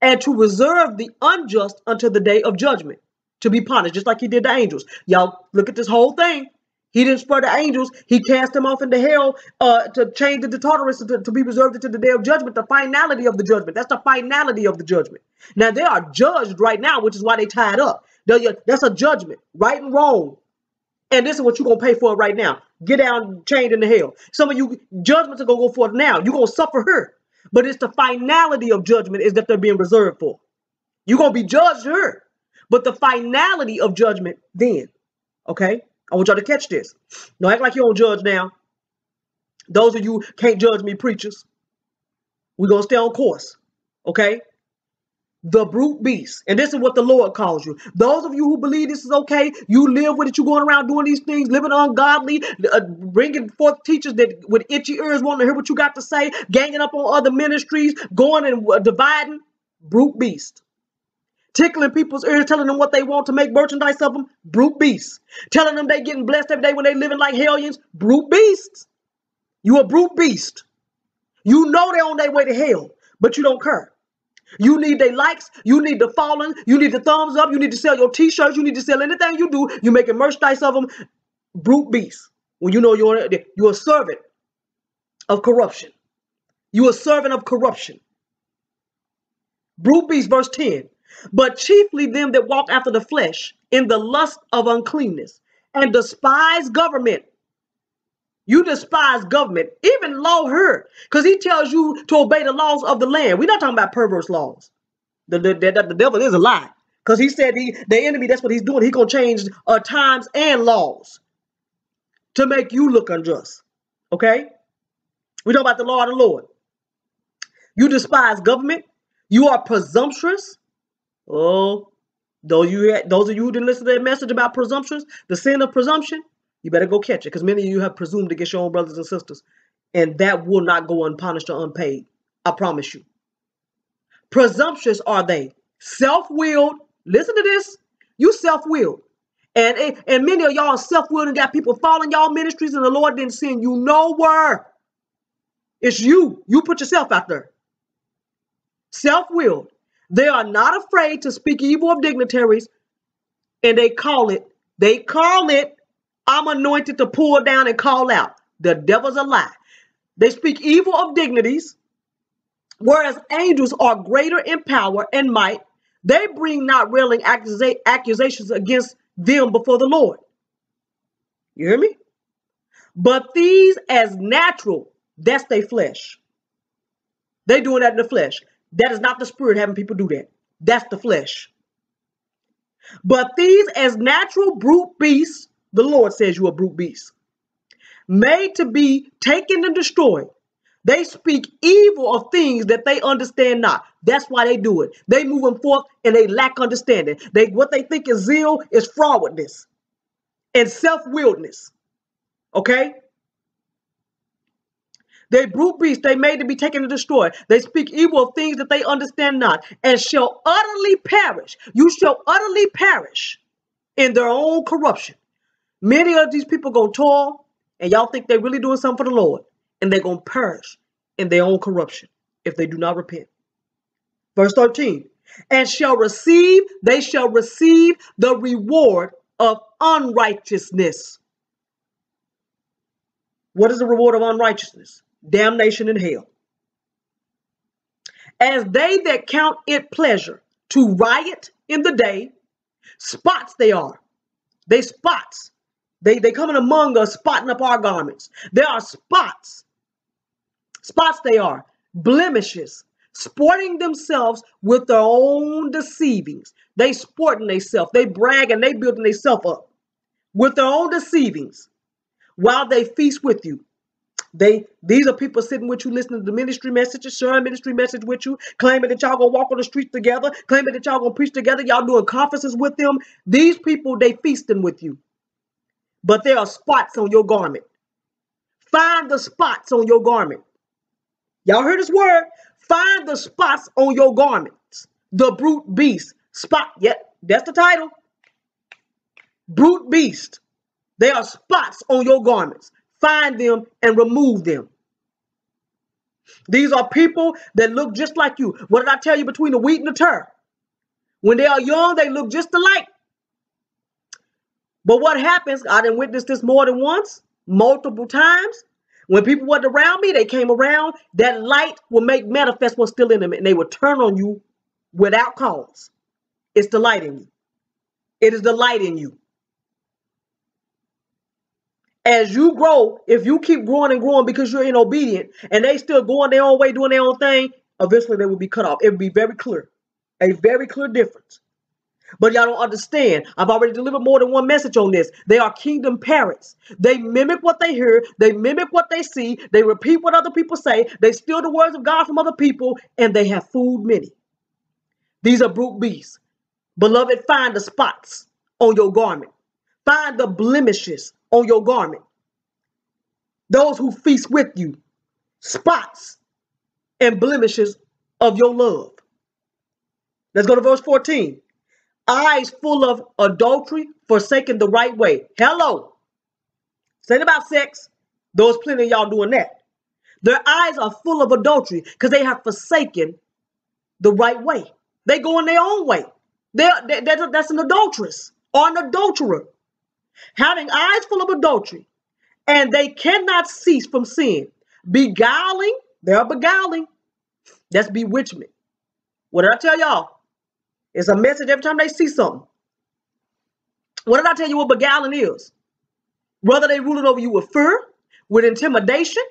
Speaker 1: and to reserve the unjust until the day of judgment to be punished, just like he did the angels. Y'all look at this whole thing. He didn't spare the angels. He cast them off into hell uh, to change the Tartarus to, to be reserved until the day of judgment, the finality of the judgment. That's the finality of the judgment. Now, they are judged right now, which is why they tied up. That's a judgment, right and wrong. And this is what you're going to pay for right now. Get down, chained into hell. Some of you, judgments are going to go forth now. You're going to suffer here. But it's the finality of judgment is that they're being reserved for. You're going to be judged here. But the finality of judgment then. Okay? I want y'all to catch this. Don't act like you don't judge now. Those of you can't judge me, preachers. We're going to stay on course. Okay? the brute beast. And this is what the Lord calls you. Those of you who believe this is okay, you live with it, you're going around doing these things, living ungodly, uh, bringing forth teachers that with itchy ears want to hear what you got to say, ganging up on other ministries, going and uh, dividing, brute beast. Tickling people's ears, telling them what they want to make merchandise of them, brute beasts. Telling them they getting blessed every day when they living like hellions, brute beasts. You a brute beast. You know they're on their way to hell, but you don't care. You need the likes, you need the following, you need the thumbs up, you need to sell your t-shirts, you need to sell anything you do. You making merchandise of them, brute beasts. When you know you're you're a servant of corruption. You a servant of corruption. Brute beast, verse 10. But chiefly them that walk after the flesh in the lust of uncleanness and despise government you despise government, even law her, because he tells you to obey the laws of the land. We're not talking about perverse laws. The, the, the, the devil is a lie. Because he said he, the enemy, that's what he's doing. He's going to change uh, times and laws to make you look unjust. Okay? We talk about the law of the Lord. You despise government. You are presumptuous. Oh, those you those of you who didn't listen to that message about presumptions, the sin of presumption, you better go catch it because many of you have presumed against your own brothers and sisters and that will not go unpunished or unpaid. I promise you. Presumptuous are they, self-willed. Listen to this. You self-willed. And, and, many of y'all are self-willed and got people following y'all ministries, and the Lord didn't send you nowhere. It's you. You put yourself out there. Self-willed. They are not afraid to speak evil of dignitaries, and they call it, they call it, I'm anointed to pull down and call out. The devil's a lie. They speak evil of dignities, whereas angels are greater in power and might. They bring not railing accusa- accusations against them before the Lord. You hear me? But these as natural, that's their flesh. They doing that in the flesh. That is not the spirit having people do that. That's the flesh. But these as natural brute beasts, the Lord says you a brute beast, made to be taken and destroyed. They speak evil of things that they understand not. That's why they do it. They move them forth and they lack understanding. They what they think is zeal is frowardness and self-willedness. Okay? They brute beasts, they made to be taken and destroyed. They speak evil of things that they understand not, and shall utterly perish. You shall utterly perish in their own corruption. Many of these people gonna toil, and y'all think they're really doing something for the Lord, and they're gonna perish in their own corruption if they do not repent. Verse 13, and shall receive, they shall receive the reward of unrighteousness. What is the reward of unrighteousness? Damnation in hell. As they that count it pleasure to riot in the day, spots they are. They spots. They they coming among us, spotting up our garments. There are spots. Spots they are, blemishes, sporting themselves with their own deceivings. They sporting themselves. They brag and they building themselves up with their own deceivings while they feast with you. They these are people sitting with you, listening to the ministry messages, sharing ministry message with you, claiming that y'all gonna walk on the streets together, claiming that y'all gonna preach together, y'all doing conferences with them. These people they feasting with you, but there are spots on your garment. Find the spots on your garment. Y'all heard this word? Find the spots on your garments. The brute beast spot. Yep, that's the title. Brute beast. There are spots on your garments find them and remove them. These are people that look just like you. What did I tell you between the wheat and the tare? When they are young, they look just alike. But what happens, I didn't witness this more than once, multiple times. When people weren't around me, they came around, that light will make manifest what's still in them, and they will turn on you without cause. It's the light in you. It is the light in you as you grow, if you keep growing and growing because you're inobedient and they still going their own way, doing their own thing, eventually they will be cut off. It will be very clear. A very clear difference. But y'all don't understand. I've already delivered more than one message on this. They are kingdom parents. They mimic what they hear, they mimic what they see, they repeat what other people say, they steal the words of God from other people, and they have fooled many. These are brute beasts. Beloved, find the spots on your garment, find the blemishes on your garment. Those who feast with you, spots and blemishes of your love. Let's go to verse 14. Eyes full of adultery, forsaken the right way. Hello. Saying about sex, those plenty of y'all doing that. Their eyes are full of adultery because they have forsaken the right way. They go in their own way. They're, they're, that's an adulteress or an adulterer having eyes full of adultery, and they cannot cease from sin, beguiling, they're beguiling. That's bewitchment. What did I tell y'all? It's a message every time they see something. What did I tell you what beguiling is? Whether they rule it over you with fear, with intimidation,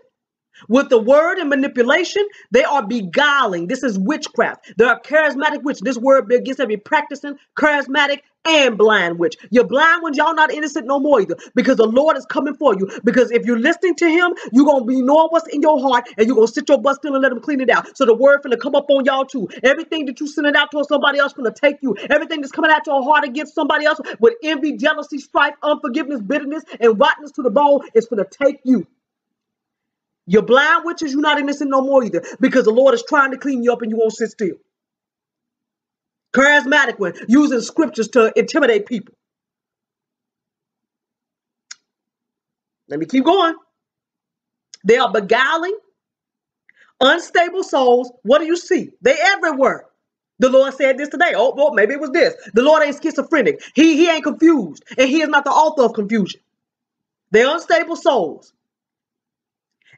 Speaker 1: with the word and manipulation, they are beguiling. This is witchcraft. They are charismatic witch. This word begins to be practicing charismatic and blind witch. You're blind ones, y'all not innocent no more either. Because the Lord is coming for you. Because if you're listening to him, you're gonna be knowing what's in your heart and you're gonna sit your butt still and let him clean it out. So the word finna come up on y'all too. Everything that you send it out to somebody else gonna take you. Everything that's coming out your heart against somebody else with envy, jealousy, strife, unforgiveness, bitterness, and rottenness to the bone is gonna take you. You're blind witches, you're not innocent no more either. Because the Lord is trying to clean you up and you won't sit still. Charismatic one, using scriptures to intimidate people. Let me keep going. They are beguiling, unstable souls. What do you see? They everywhere. The Lord said this today. Oh, well, maybe it was this. The Lord ain't schizophrenic. He, he ain't confused. And he is not the author of confusion. They're unstable souls.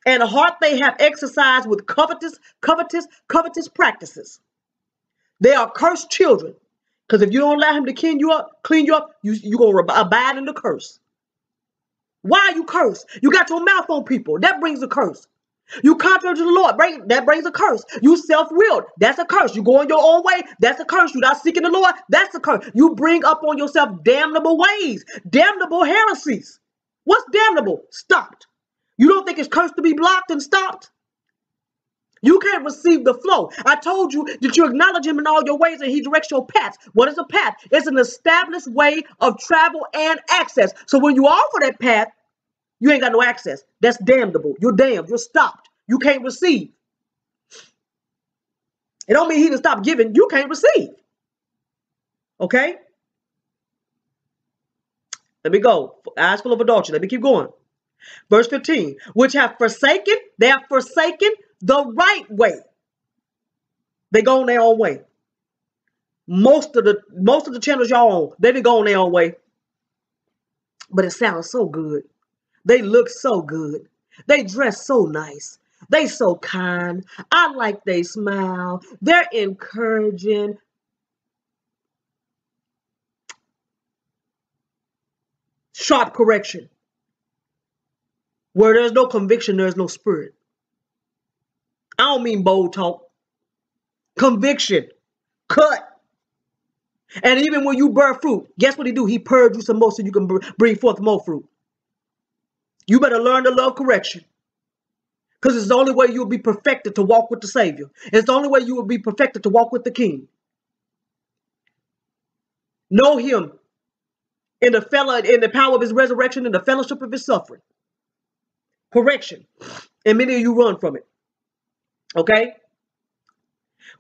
Speaker 1: And a heart they have exercised with covetous, covetous, covetous practices. They are cursed children. Because if you don't allow him to clean you up, clean you up, you, you're going to abide in the curse. Why you cursed? You got your mouth on people. That brings a curse. You contrary to the Lord, bring, that brings a curse. You self-willed, that's a curse. You go on your own way, that's a curse. You not seeking the Lord, that's a curse. You bring up on yourself damnable ways, damnable heresies. What's damnable? Stopped. You don't think it's cursed to be blocked and stopped? You can't receive the flow. I told you that you acknowledge him in all your ways and he directs your paths. What is a path? It's an established way of travel and access. So when you offer that path, you ain't got no access. That's damnable. You're damned. You're stopped. You can't receive. It don't mean he didn't stop giving. You can't receive. Okay? Let me go. Eyes full of adultery. Let me keep going. Verse 15. Which have forsaken, they have forsaken the right way. They go on their own way. Most of the most of the channels y'all on, they didn't go on their own way. But it sounds so good. They look so good. They dress so nice. They so kind. I like they smile. They're encouraging. Sharp correction. Where there's no conviction, there's no spirit. I don't mean bold talk. Conviction. Cut. And even when you bear fruit, guess what he do? He purge you some more so you can bring forth more fruit. You better learn to love correction. Because it's the only way you will be perfected to walk with the Savior. It's the only way you will be perfected to walk with the King. Know him in the fellow in the power of his resurrection and the fellowship of his suffering. Correction. And many of you run from it. Okay?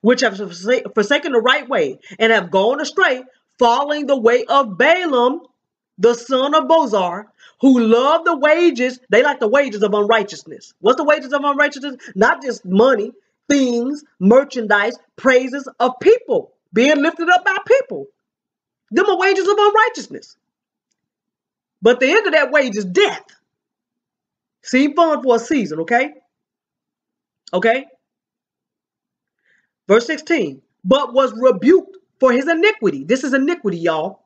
Speaker 1: Which have forsaken the right way and have gone astray, following the way of Balaam, the son of Bosor, who love the wages. They like the wages of unrighteousness. What's the wages of unrighteousness? Not just money, things, merchandise, praises of people, being lifted up by people. Them are wages of unrighteousness. But the end of that wage is death. Seem fun for a season, okay? Okay? Verse 16, but was rebuked for his iniquity. This is iniquity, y'all.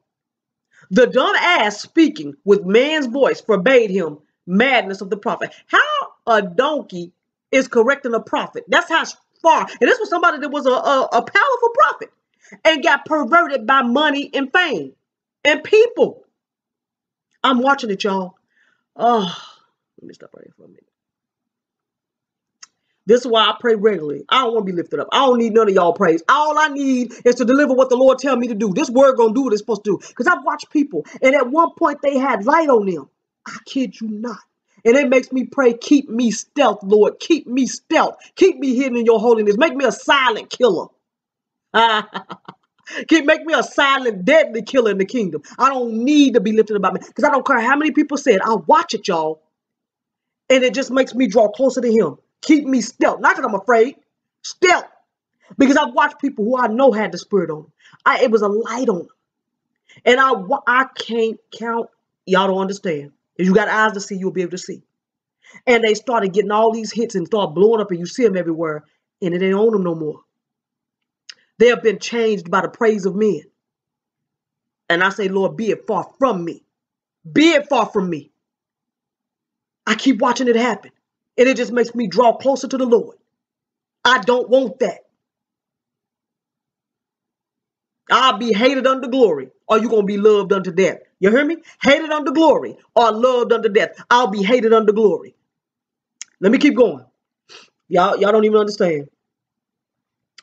Speaker 1: The dumb ass speaking with man's voice forbade him madness of the prophet. How a donkey is correcting a prophet? That's how far. And this was somebody that was a, a, a powerful prophet and got perverted by money and fame and people. I'm watching it, y'all. Oh, let me stop right here for a minute. This is why I pray regularly. I don't want to be lifted up. I don't need none of y'all praise. All I need is to deliver what the Lord tell me to do. This word gonna do what it's supposed to do. Because I've watched people, and at one point they had light on them. I kid you not. And it makes me pray, keep me stealth, Lord. Keep me stealth. Keep me hidden in your holiness. Make me a silent killer. (laughs) Keep make me a silent, deadly killer in the kingdom. I don't need to be lifted about me because I don't care how many people said. I watch it, y'all, and it just makes me draw closer to Him keep me stealth. Not because I'm afraid, stealth. Because I've watched people who I know had the spirit on them. I, it was a light on them. And I, I can't count. Y'all don't understand. If you got eyes to see, you'll be able to see. And they started getting all these hits and start blowing up, and you see them everywhere, and it ain't on them no more. They have been changed by the praise of men. And I say, Lord, be it far from me. Be it far from me. I keep watching it happen. And it just makes me draw closer to the Lord. I don't want that. I'll be hated unto glory, or you're going to be loved unto death. You hear me? Hated unto glory, or loved unto death. I'll be hated unto glory. Let me keep going. Y'all, y'all don't even understand.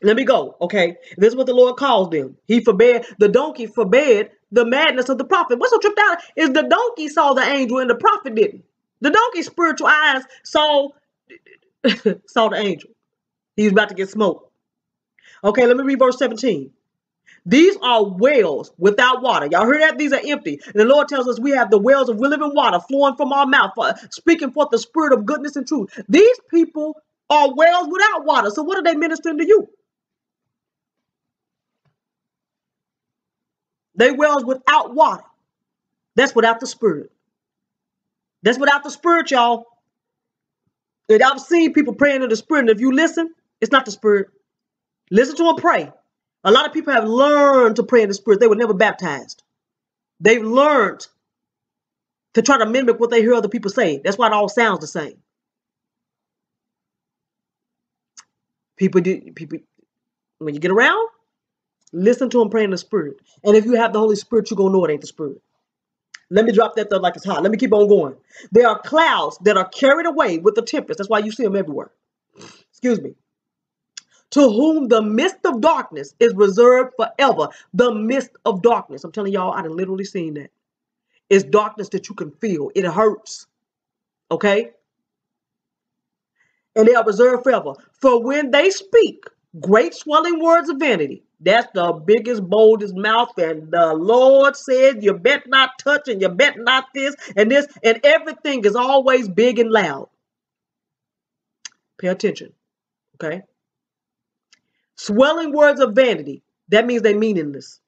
Speaker 1: Let me go. Okay. This is what the Lord calls them. He forbade, the donkey forbade the madness of the prophet. What's so tripped out is the donkey saw the angel and the prophet didn't. The donkey's spiritual eyes saw (laughs) saw the angel. He was about to get smoked. Okay, let me read verse 17. These are wells without water. Y'all heard that? These are empty. And the Lord tells us we have the wells of living water flowing from our mouth, uh, speaking forth the spirit of goodness and truth. These people are wells without water. So what are they ministering to you? They wells without water. That's without the spirit. That's without the spirit, y'all. And I've seen people praying in the spirit, and if you listen, it's not the spirit. Listen to them pray. A lot of people have learned to pray in the spirit. They were never baptized. They've learned to try to mimic what they hear other people say. That's why it all sounds the same. People do people when you get around, listen to them pray in the spirit. And if you have the Holy Spirit, you're gonna know it ain't the spirit. Let me drop that there like it's hot. Let me keep on going. There are clouds that are carried away with the tempest. That's why you see them everywhere. Excuse me. To whom the mist of darkness is reserved forever. The mist of darkness. I'm telling y'all, I done literally seen that. It's darkness that you can feel. It hurts. Okay? And they are reserved forever. For when they speak great swelling words of vanity, that's the biggest, boldest mouth. And the Lord said, You bet not touch, and you bet not this, and this, and everything is always big and loud. Pay attention. Okay? Swelling words of vanity. That means they meaningless.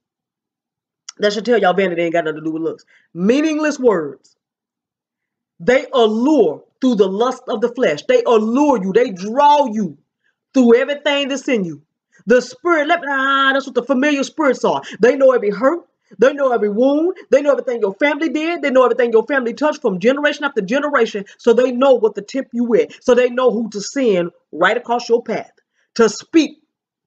Speaker 1: That should tell y'all vanity ain't got nothing to do with looks. Meaningless words. They allure through the lust of the flesh. They allure you. They draw you through everything that's in you. The spirit, let ah, that's what the familiar spirits are. They know every hurt. They know every wound. They know everything your family did. They know everything your family touched from generation after generation. So they know what to tip you with. So they know who to send right across your path to speak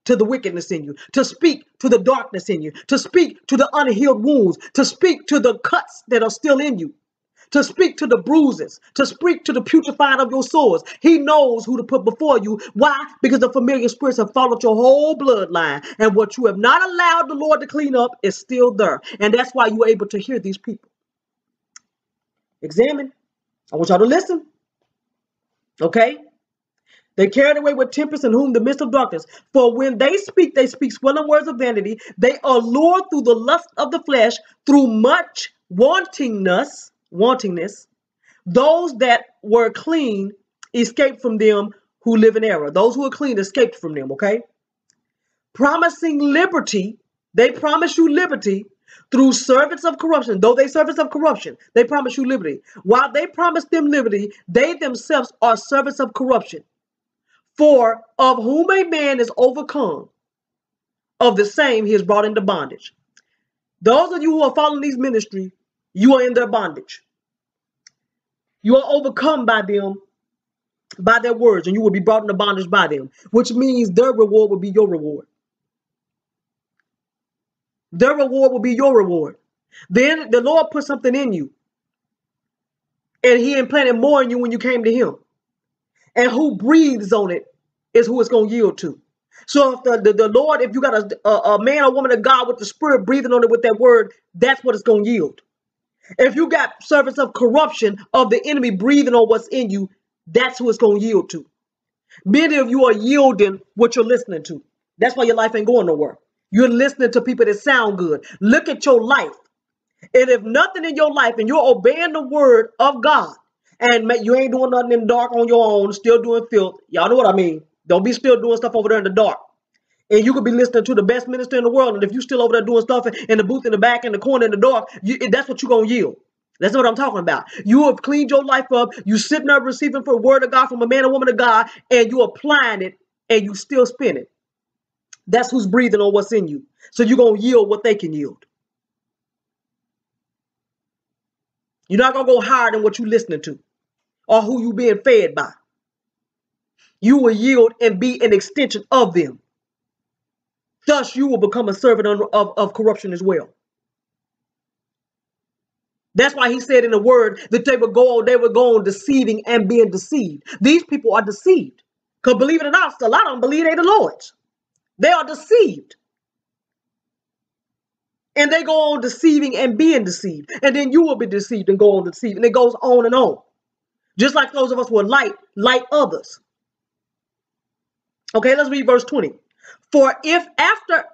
Speaker 1: to the wickedness in you, to speak to the darkness in you, to speak to the unhealed wounds, to speak to the cuts that are still in you to speak to the bruises, to speak to the putrefying of your sores. He knows who to put before you. Why? Because the familiar spirits have followed your whole bloodline. And what you have not allowed the Lord to clean up is still there. And that's why you're able to hear these people. Examine. I want y'all to listen. Okay? They carried away with tempest in whom the midst of darkness. For when they speak, they speak swelling words of vanity. They are allure through the lust of the flesh, through much wantingness wantingness. Those that were clean escaped from them who live in error. Those who are clean escaped from them, okay? Promising liberty, they promise you liberty through servants of corruption. Though they servants of corruption, they promise you liberty. While they promise them liberty, they themselves are servants of corruption. For of whom a man is overcome, of the same he is brought into bondage. Those of you who are following these ministry, you are in their bondage. You are overcome by them, by their words, and you will be brought into bondage by them, which means their reward will be your reward. Their reward will be your reward. Then the Lord put something in you, and He implanted more in you when you came to Him. And who breathes on it is who it's going to yield to. So if the, the, the, Lord, if you got a, a, a man or woman of God with the Spirit breathing on it with that word, that's what it's going to yield. If you got servants of corruption of the enemy breathing on what's in you, that's who it's going to yield to. Many of you are yielding what you're listening to. That's why your life ain't going nowhere. You're listening to people that sound good. Look at your life. And if nothing in your life and you're obeying the word of God and you ain't doing nothing in the dark on your own, still doing filth, y'all know what I mean. Don't be still doing stuff over there in the dark. And you could be listening to the best minister in the world. And if you still over there doing stuff in the booth in the back, in the corner, in the dark, you, that's what you're going to yield. That's what I'm talking about. You have cleaned your life up. You sitting there receiving for word of God from a man or woman of God, and you applying it, and you still spinning. That's who's breathing on what's in you. So you're gonna yield what they can yield. You're not gonna go higher than what you're listening to, or who you being fed by. You will yield and be an extension of them. Thus, you will become a servant of, of, corruption as well. That's why he said in the word that they would go on, they would go on deceiving and being deceived. These people are deceived. Because believe it or not, lot of them believe they're the Lord's. They are deceived. And they go on deceiving and being deceived. And then you will be deceived and go on deceiving. And it goes on and on. Just like those of us who are light, light others. Okay, let's read verse 20. For if after,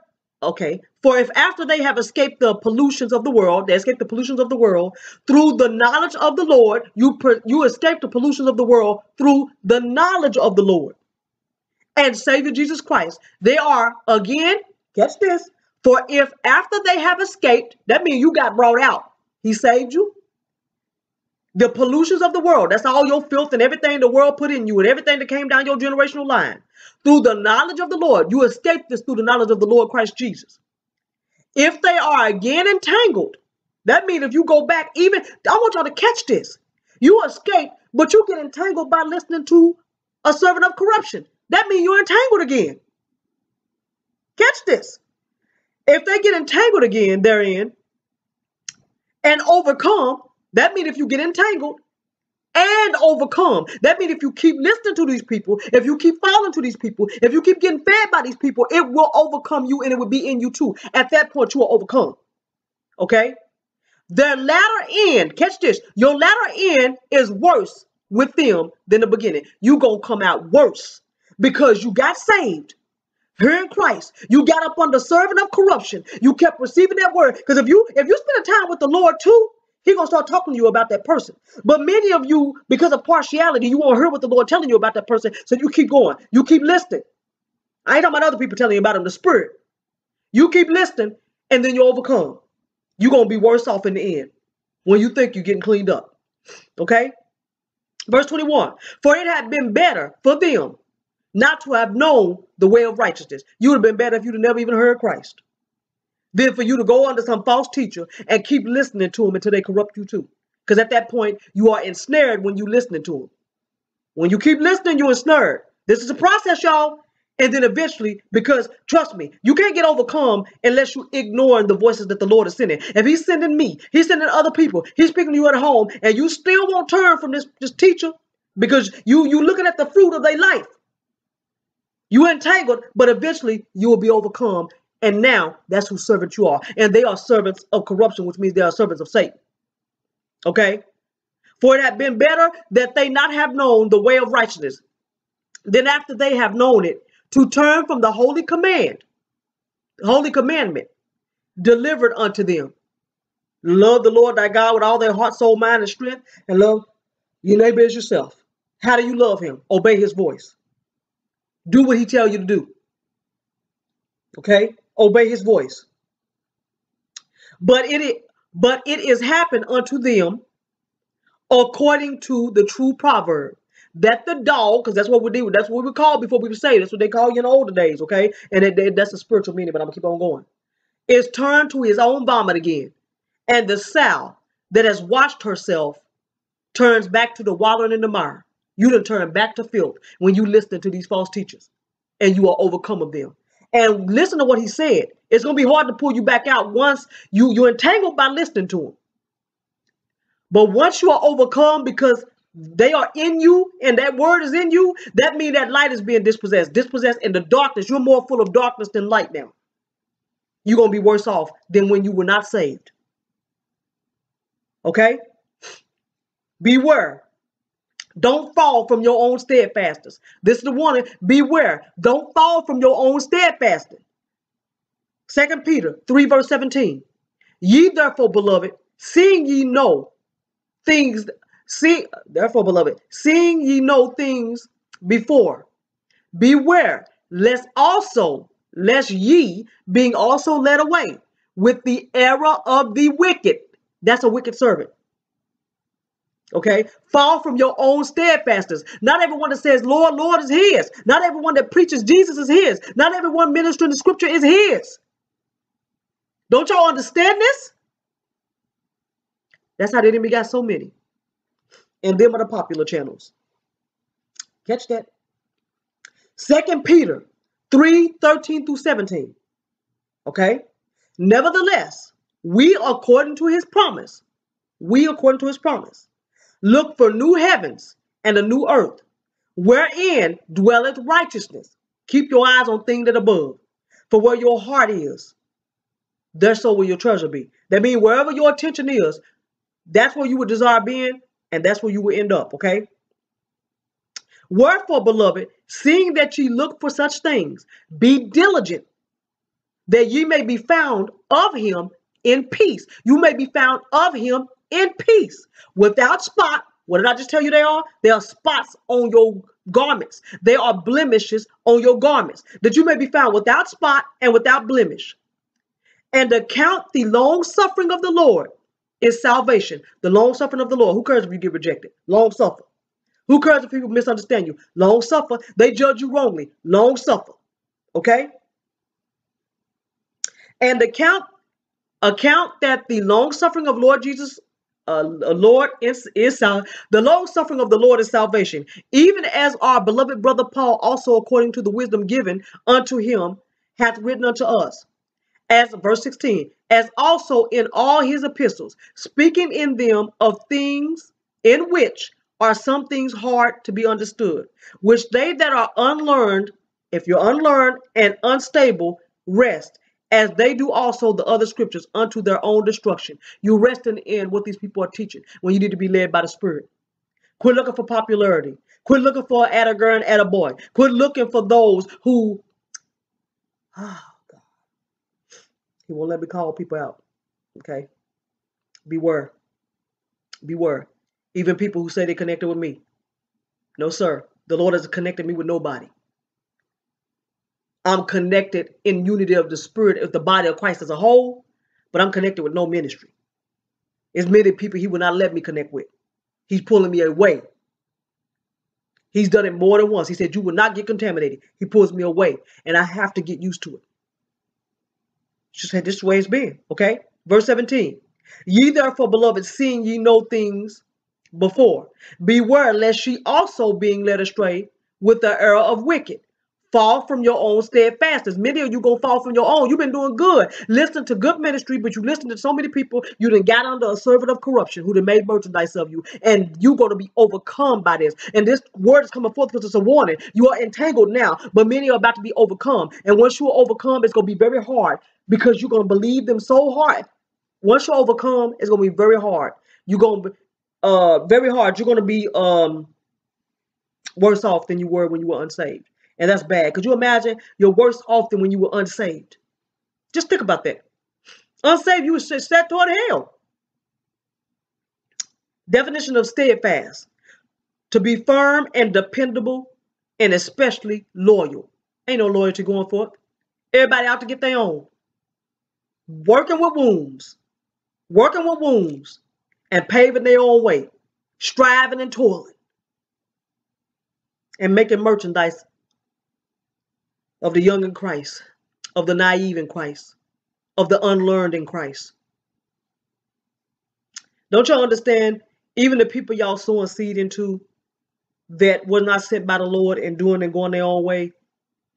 Speaker 1: okay, for if after they have escaped the pollutions of the world, they escape the pollutions of the world through the knowledge of the Lord, you per, you escape the pollutions of the world through the knowledge of the Lord and Savior Jesus Christ. They are again, catch this. For if after they have escaped, that means you got brought out. He saved you. The pollutions of the world, that's all your filth and everything the world put in you and everything that came down your generational line. Through the knowledge of the Lord, you escape this through the knowledge of the Lord Christ Jesus. If they are again entangled, that means if you go back, even, I want y'all to catch this. You escape, but you get entangled by listening to a servant of corruption. That means you're entangled again. Catch this. If they get entangled again therein and overcome, that means if you get entangled and overcome, that means if you keep listening to these people, if you keep following to these people, if you keep getting fed by these people, it will overcome you and it will be in you too. At that point, you will overcome. Okay? Their latter end, catch this, your latter end is worse with them than the beginning. You gonna come out worse because you got saved here in Christ. You got up under servant of corruption. You kept receiving that word. Because if you if you spend a time with the Lord too, He gonna start talking to you about that person. But many of you, because of partiality, you won't hear what the Lord telling you about that person. So you keep going. You keep listening. I ain't talking about other people telling you about them, the spirit. You keep listening, and then you overcome. You're gonna be worse off in the end when you think you're getting cleaned up. Okay? Verse 21 For it had been better for them not to have known the way of righteousness. You would have been better if you'd never even heard Christ. Than for you to go under some false teacher and keep listening to him until they corrupt you too. Because at that point, you are ensnared when you listening to him. When you keep listening, you're ensnared. This is a process, y'all. And then eventually, because trust me, you can't get overcome unless you ignoring the voices that the Lord is sending. If He's sending me, He's sending other people, He's speaking to you at home, and you still won't turn from this, this teacher because you you looking at the fruit of their life. You entangled, but eventually you will be overcome. And now that's who servant you are. And they are servants of corruption, which means they are servants of Satan. Okay? For it had been better that they not have known the way of righteousness than after they have known it to turn from the holy command, holy commandment delivered unto them. Love the Lord thy God with all their heart, soul, mind, and strength, and love your neighbor as yourself. How do you love him? Obey his voice. Do what he tell you to do. Okay? Obey his voice. But it but it is happened unto them according to the true proverb that the dog, because that's what we do, that's what we call before we say, that's what they call you in the older days, okay? And it, it, that's a spiritual meaning, but I'm gonna keep on going. Is turned to his own vomit again, and the sow that has washed herself turns back to the wallowing in the mire. You done turn back to filth when you listen to these false teachers and you are overcome of them. And listen to what he said. It's going to be hard to pull you back out once you, you're entangled by listening to him. But once you are overcome because they are in you and that word is in you, that means that light is being dispossessed. Dispossessed in the darkness. You're more full of darkness than light now. You're going to be worse off than when you were not saved. Okay? Beware don't fall from your own steadfastness. This is the warning. Beware. Don't fall from your own steadfastness. Second Peter 3, verse 17. Ye therefore, beloved, seeing ye know things, see, therefore, beloved, seeing ye know things before, beware, lest also, lest ye, being also led away with the error of the wicked. That's a wicked servant Okay, fall from your own steadfastness. Not everyone that says Lord, Lord is His. Not everyone that preaches Jesus is His. Not everyone ministering the Scripture is His. Don't y'all understand this? That's how the enemy got so many, and them are the popular channels. Catch that. Second Peter 3 13 through 17. Okay, nevertheless, we according to His promise, we according to His promise Look for new heavens and a new earth, wherein dwelleth righteousness. Keep your eyes on things that are above. For where your heart is, there so will your treasure be. That means wherever your attention is, that's where you would desire being. And that's where you will end up, okay? Wherefore, beloved, seeing that ye look for such things, be diligent that ye may be found of him in peace. You may be found of him in peace, without spot. What did I just tell you they are? They are spots on your garments. They are blemishes on your garments, that you may be found without spot and without blemish. And account the long suffering of the Lord is salvation. The long suffering of the Lord. Who cares if you get rejected? Long suffer. Who cares if people misunderstand you? Long suffer. They judge you wrongly. Long suffer. Okay? And account account that the long suffering of Lord Jesus uh, Lord is, is sal- the long suffering of the Lord is salvation, even as our beloved brother Paul also according to the wisdom given unto him hath written unto us. As verse 16, as also in all his epistles, speaking in them of things in which are some things hard to be understood, which they that are unlearned, if you're unlearned and unstable, rest, as they do also the other scriptures unto their own destruction. You resting in what these people are teaching when you need to be led by the Spirit. Quit looking for popularity. Quit looking for at a girl and at a boy. Quit looking for those who, (sighs) oh God, He won't let me call people out. Okay, beware, beware. Even people who say they connected with me. No, sir. The Lord has connected me with nobody. I'm connected in unity of the spirit of the body of Christ as a whole, but I'm connected with no ministry. There's many people he will not let me connect with. He's pulling me away. He's done it more than once. He said, You will not get contaminated. He pulls me away, and I have to get used to it. She said this way it's been. Okay? Verse 17. Ye therefore, beloved, seeing ye know things before, beware lest ye also being led astray with the error of wicked fall from your own steadfastness. Many of you gonna fall from your own. You've been doing good. Listen to good ministry, but you listen to so many people, you done got under a servant of corruption who done made merchandise of you, and you're gonna be overcome by this. And this word is coming forth because it's a warning. You are entangled now, but many are about to be overcome. And once you are overcome, it's gonna be very hard because you're gonna believe them so hard. Once you're overcome, it's gonna be very hard. You're gonna be uh very hard. You're gonna be um worse off than you were when you were unsaved. And that's bad. Could you imagine you're worse off than when you were unsaved? Just think about that. Unsaved, you were set toward hell. Definition of steadfast to be firm and dependable and especially loyal. Ain't no loyalty going for it. Everybody out to get their own. Working with wounds, working with wounds, and paving their own way, striving and toiling, and making merchandise of the young in Christ, of the naive in Christ, of the unlearned in Christ. Don't y'all understand? Even the people y'all sowing seed into that were not sent by the Lord and doing and going their own way,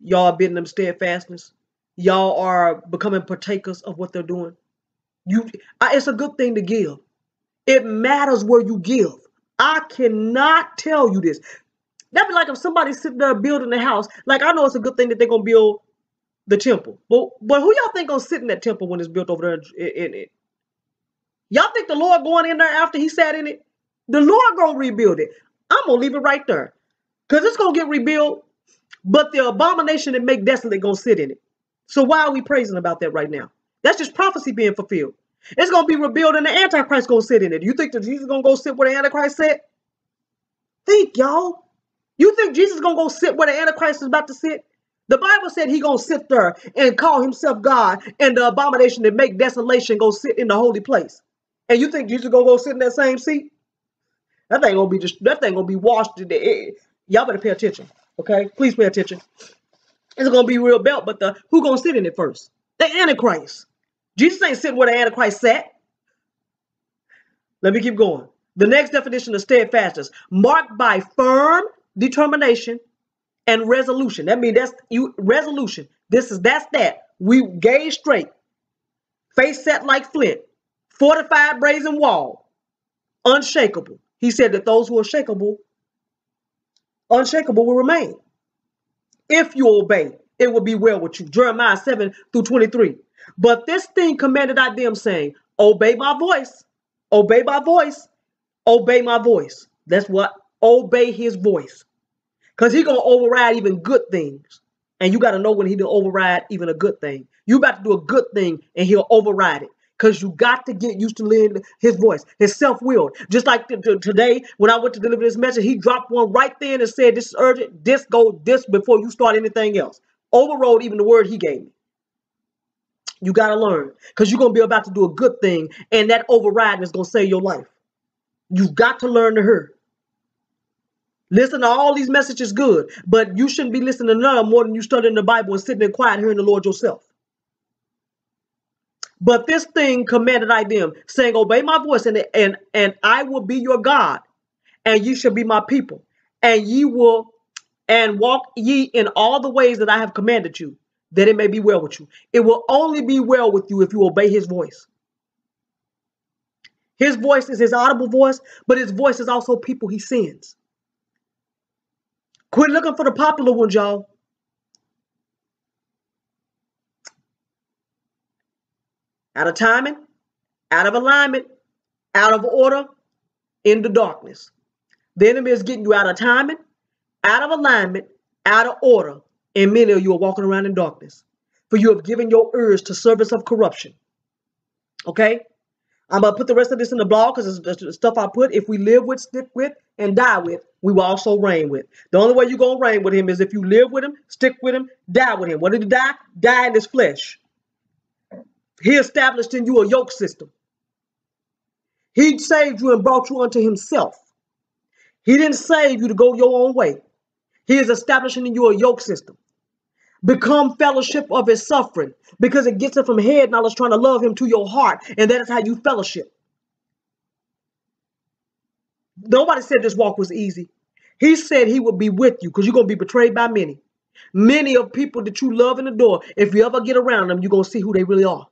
Speaker 1: y'all are bidding them steadfastness. Y'all are becoming partakers of what they're doing. You, I, it's a good thing to give. It matters where you give. I cannot tell you this. That'd be like if somebody's sitting there building a house. Like I know it's a good thing that they're gonna build the temple, but but who y'all think gonna sit in that temple when it's built over there in, it? Y'all think the Lord going in there after He sat in it? The Lord gonna rebuild it. I'm gonna leave it right there, cause it's gonna get rebuilt. But the abomination that make desolate gonna sit in it. So why are we praising about that right now? That's just prophecy being fulfilled. It's gonna be rebuilt and the Antichrist gonna sit in it. You think that Jesus gonna go sit where the Antichrist sat? Think, y'all. You think Jesus is gonna go sit where the Antichrist is about to sit? The Bible said he gonna sit there and call himself God, and the abomination that make desolation go sit in the holy place. And you think Jesus gonna go sit in that same seat? That thing gonna be just that thing gonna be washed in the. Y'all better pay attention, okay? Please pay attention. It's gonna be real belt, but the who gonna sit in it first? The Antichrist. Jesus ain't sitting where the Antichrist sat. Let me keep going. The next definition of steadfastness, marked by firm determination, and resolution. That means that's you resolution. This is that's that. We gaze straight, face set like flint, fortified brazen wall, unshakable. He said that those who are shakable, unshakable will remain. If you obey, it will be well with you. Jeremiah 7 through 23. But this thing commanded I them, saying, Obey my voice, obey my voice, Obey my voice. That's what obey his voice. Because he gonna override even good things. And you gotta know when he to override even a good thing. You about to do a good thing and he'll override it. Because you got to get used to learning his voice, his self-willed. Just like t- t- today, when I went to deliver this message, he dropped one right then and said, This is urgent, this go this before you start anything else. Overrode even the word he gave me. You got to learn because you're going to be about to do a good thing, and that overriding is going to save your life. You've got to learn to hear. Listen to all these messages good, but you shouldn't be listening to none more than you studying the Bible and sitting in quiet hearing the Lord yourself. But this thing commanded I them, saying, Obey my voice, and, and, and I will be your God, and ye shall be my people, and ye will and walk ye in all the ways that I have commanded you that it may be well with you. It will only be well with you if you obey his voice. His voice is his audible voice, but his voice is also people he sends. Quit looking for the popular ones, y'all. Out of timing, out of alignment, out of order, in the darkness. The enemy is getting you out of timing, out of alignment, out of order, and many of you are walking around in darkness. For you have given your ears to service of corruption. Okay? I'm to put the rest of this in the blog because it's the stuff I put. If we live with, stick with, and die with, we will also reign with. The only way you're to reign with him is if you live with him, stick with him, die with him. What did he die? Die in his flesh. He established in you a yoke system. He saved you and brought you unto himself. He didn't save you to go your own way. He is establishing in you a yoke system. Become fellowship of his suffering because it gets it from head knowledge trying to love him to your heart. And that is how you fellowship. Nobody said this walk was easy. He said he would be with you because you're going to be betrayed by many. Many of people that you love and adore, if you ever get around them, you're going to see who they really are.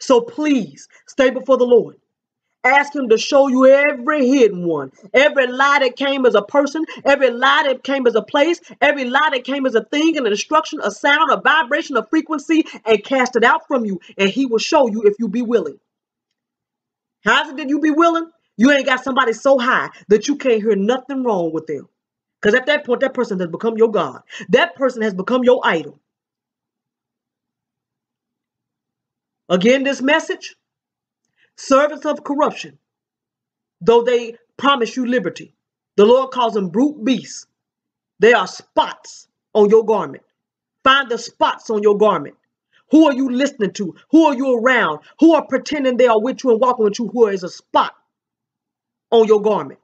Speaker 1: So please stay before the Lord. Ask him to show you every hidden one, every lie that came as a person, every lie that came as a place, every lie that came as a thing, an instruction, a sound, a vibration, a frequency, and cast it out from you. And he will show you if you be willing. How's it that you be willing? You ain't got somebody so high that you can't hear nothing wrong with them. Because at that point, that person has become your God. That person has become your idol. Again, this message servants of corruption, though they promise you liberty. The Lord calls them brute beasts. They are spots on your garment. Find the spots on your garment. Who are you listening to? Who are you around? Who are pretending they are with you and walking with you? Who is a spot on your garment?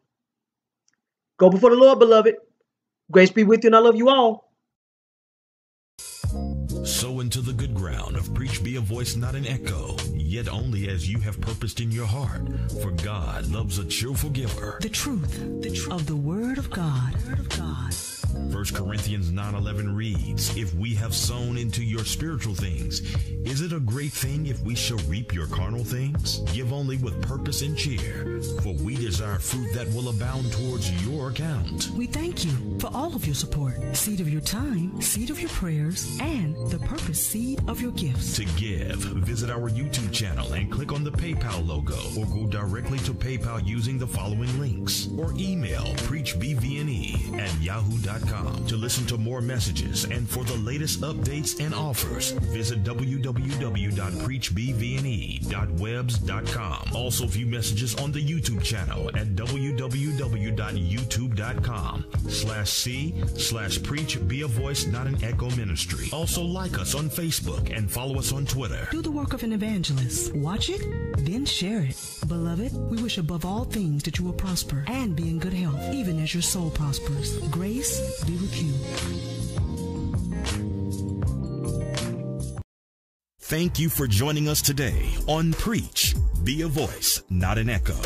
Speaker 1: Go before the Lord, beloved. Grace be with you, and I love you all.
Speaker 2: A voice, not an echo, yet only as you have purposed in your heart. For God loves a cheerful giver.
Speaker 3: The truth, the truth of the word of God. Word of God.
Speaker 2: 1 Corinthians 9:11 reads, "If we have sown into your spiritual things, is it a great thing if we shall reap your carnal things? Give only with purpose and cheer, for we desire fruit that will abound towards your account."
Speaker 3: We thank you for all of your support, seed of your time, seed of your prayers, and the purpose seed of your gifts.
Speaker 2: To give, visit our YouTube channel and click on the PayPal logo or go directly to PayPal using the following links or email preachbvne at yahoo.com. To listen to more messages and for the latest updates and offers, visit www.preachbvne.webs.com. Also view messages on the YouTube channel at www.youtube.com slash C slash preach be a voice not an echo ministry. Also like us on Facebook and follow us on Twitter.
Speaker 3: Do the work of an evangelist. Watch it, then share it. Beloved, we wish above all things that you will prosper and be in good health, even as your soul prospers. Grace be with you.
Speaker 2: Thank you for joining us today on Preach. Be a voice, not an echo.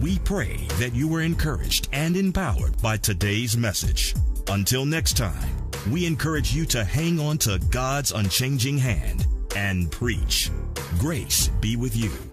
Speaker 2: We pray that you were encouraged and empowered by today's message. Until next time, we encourage you to hang on to God's unchanging hand and preach. Grace be with you.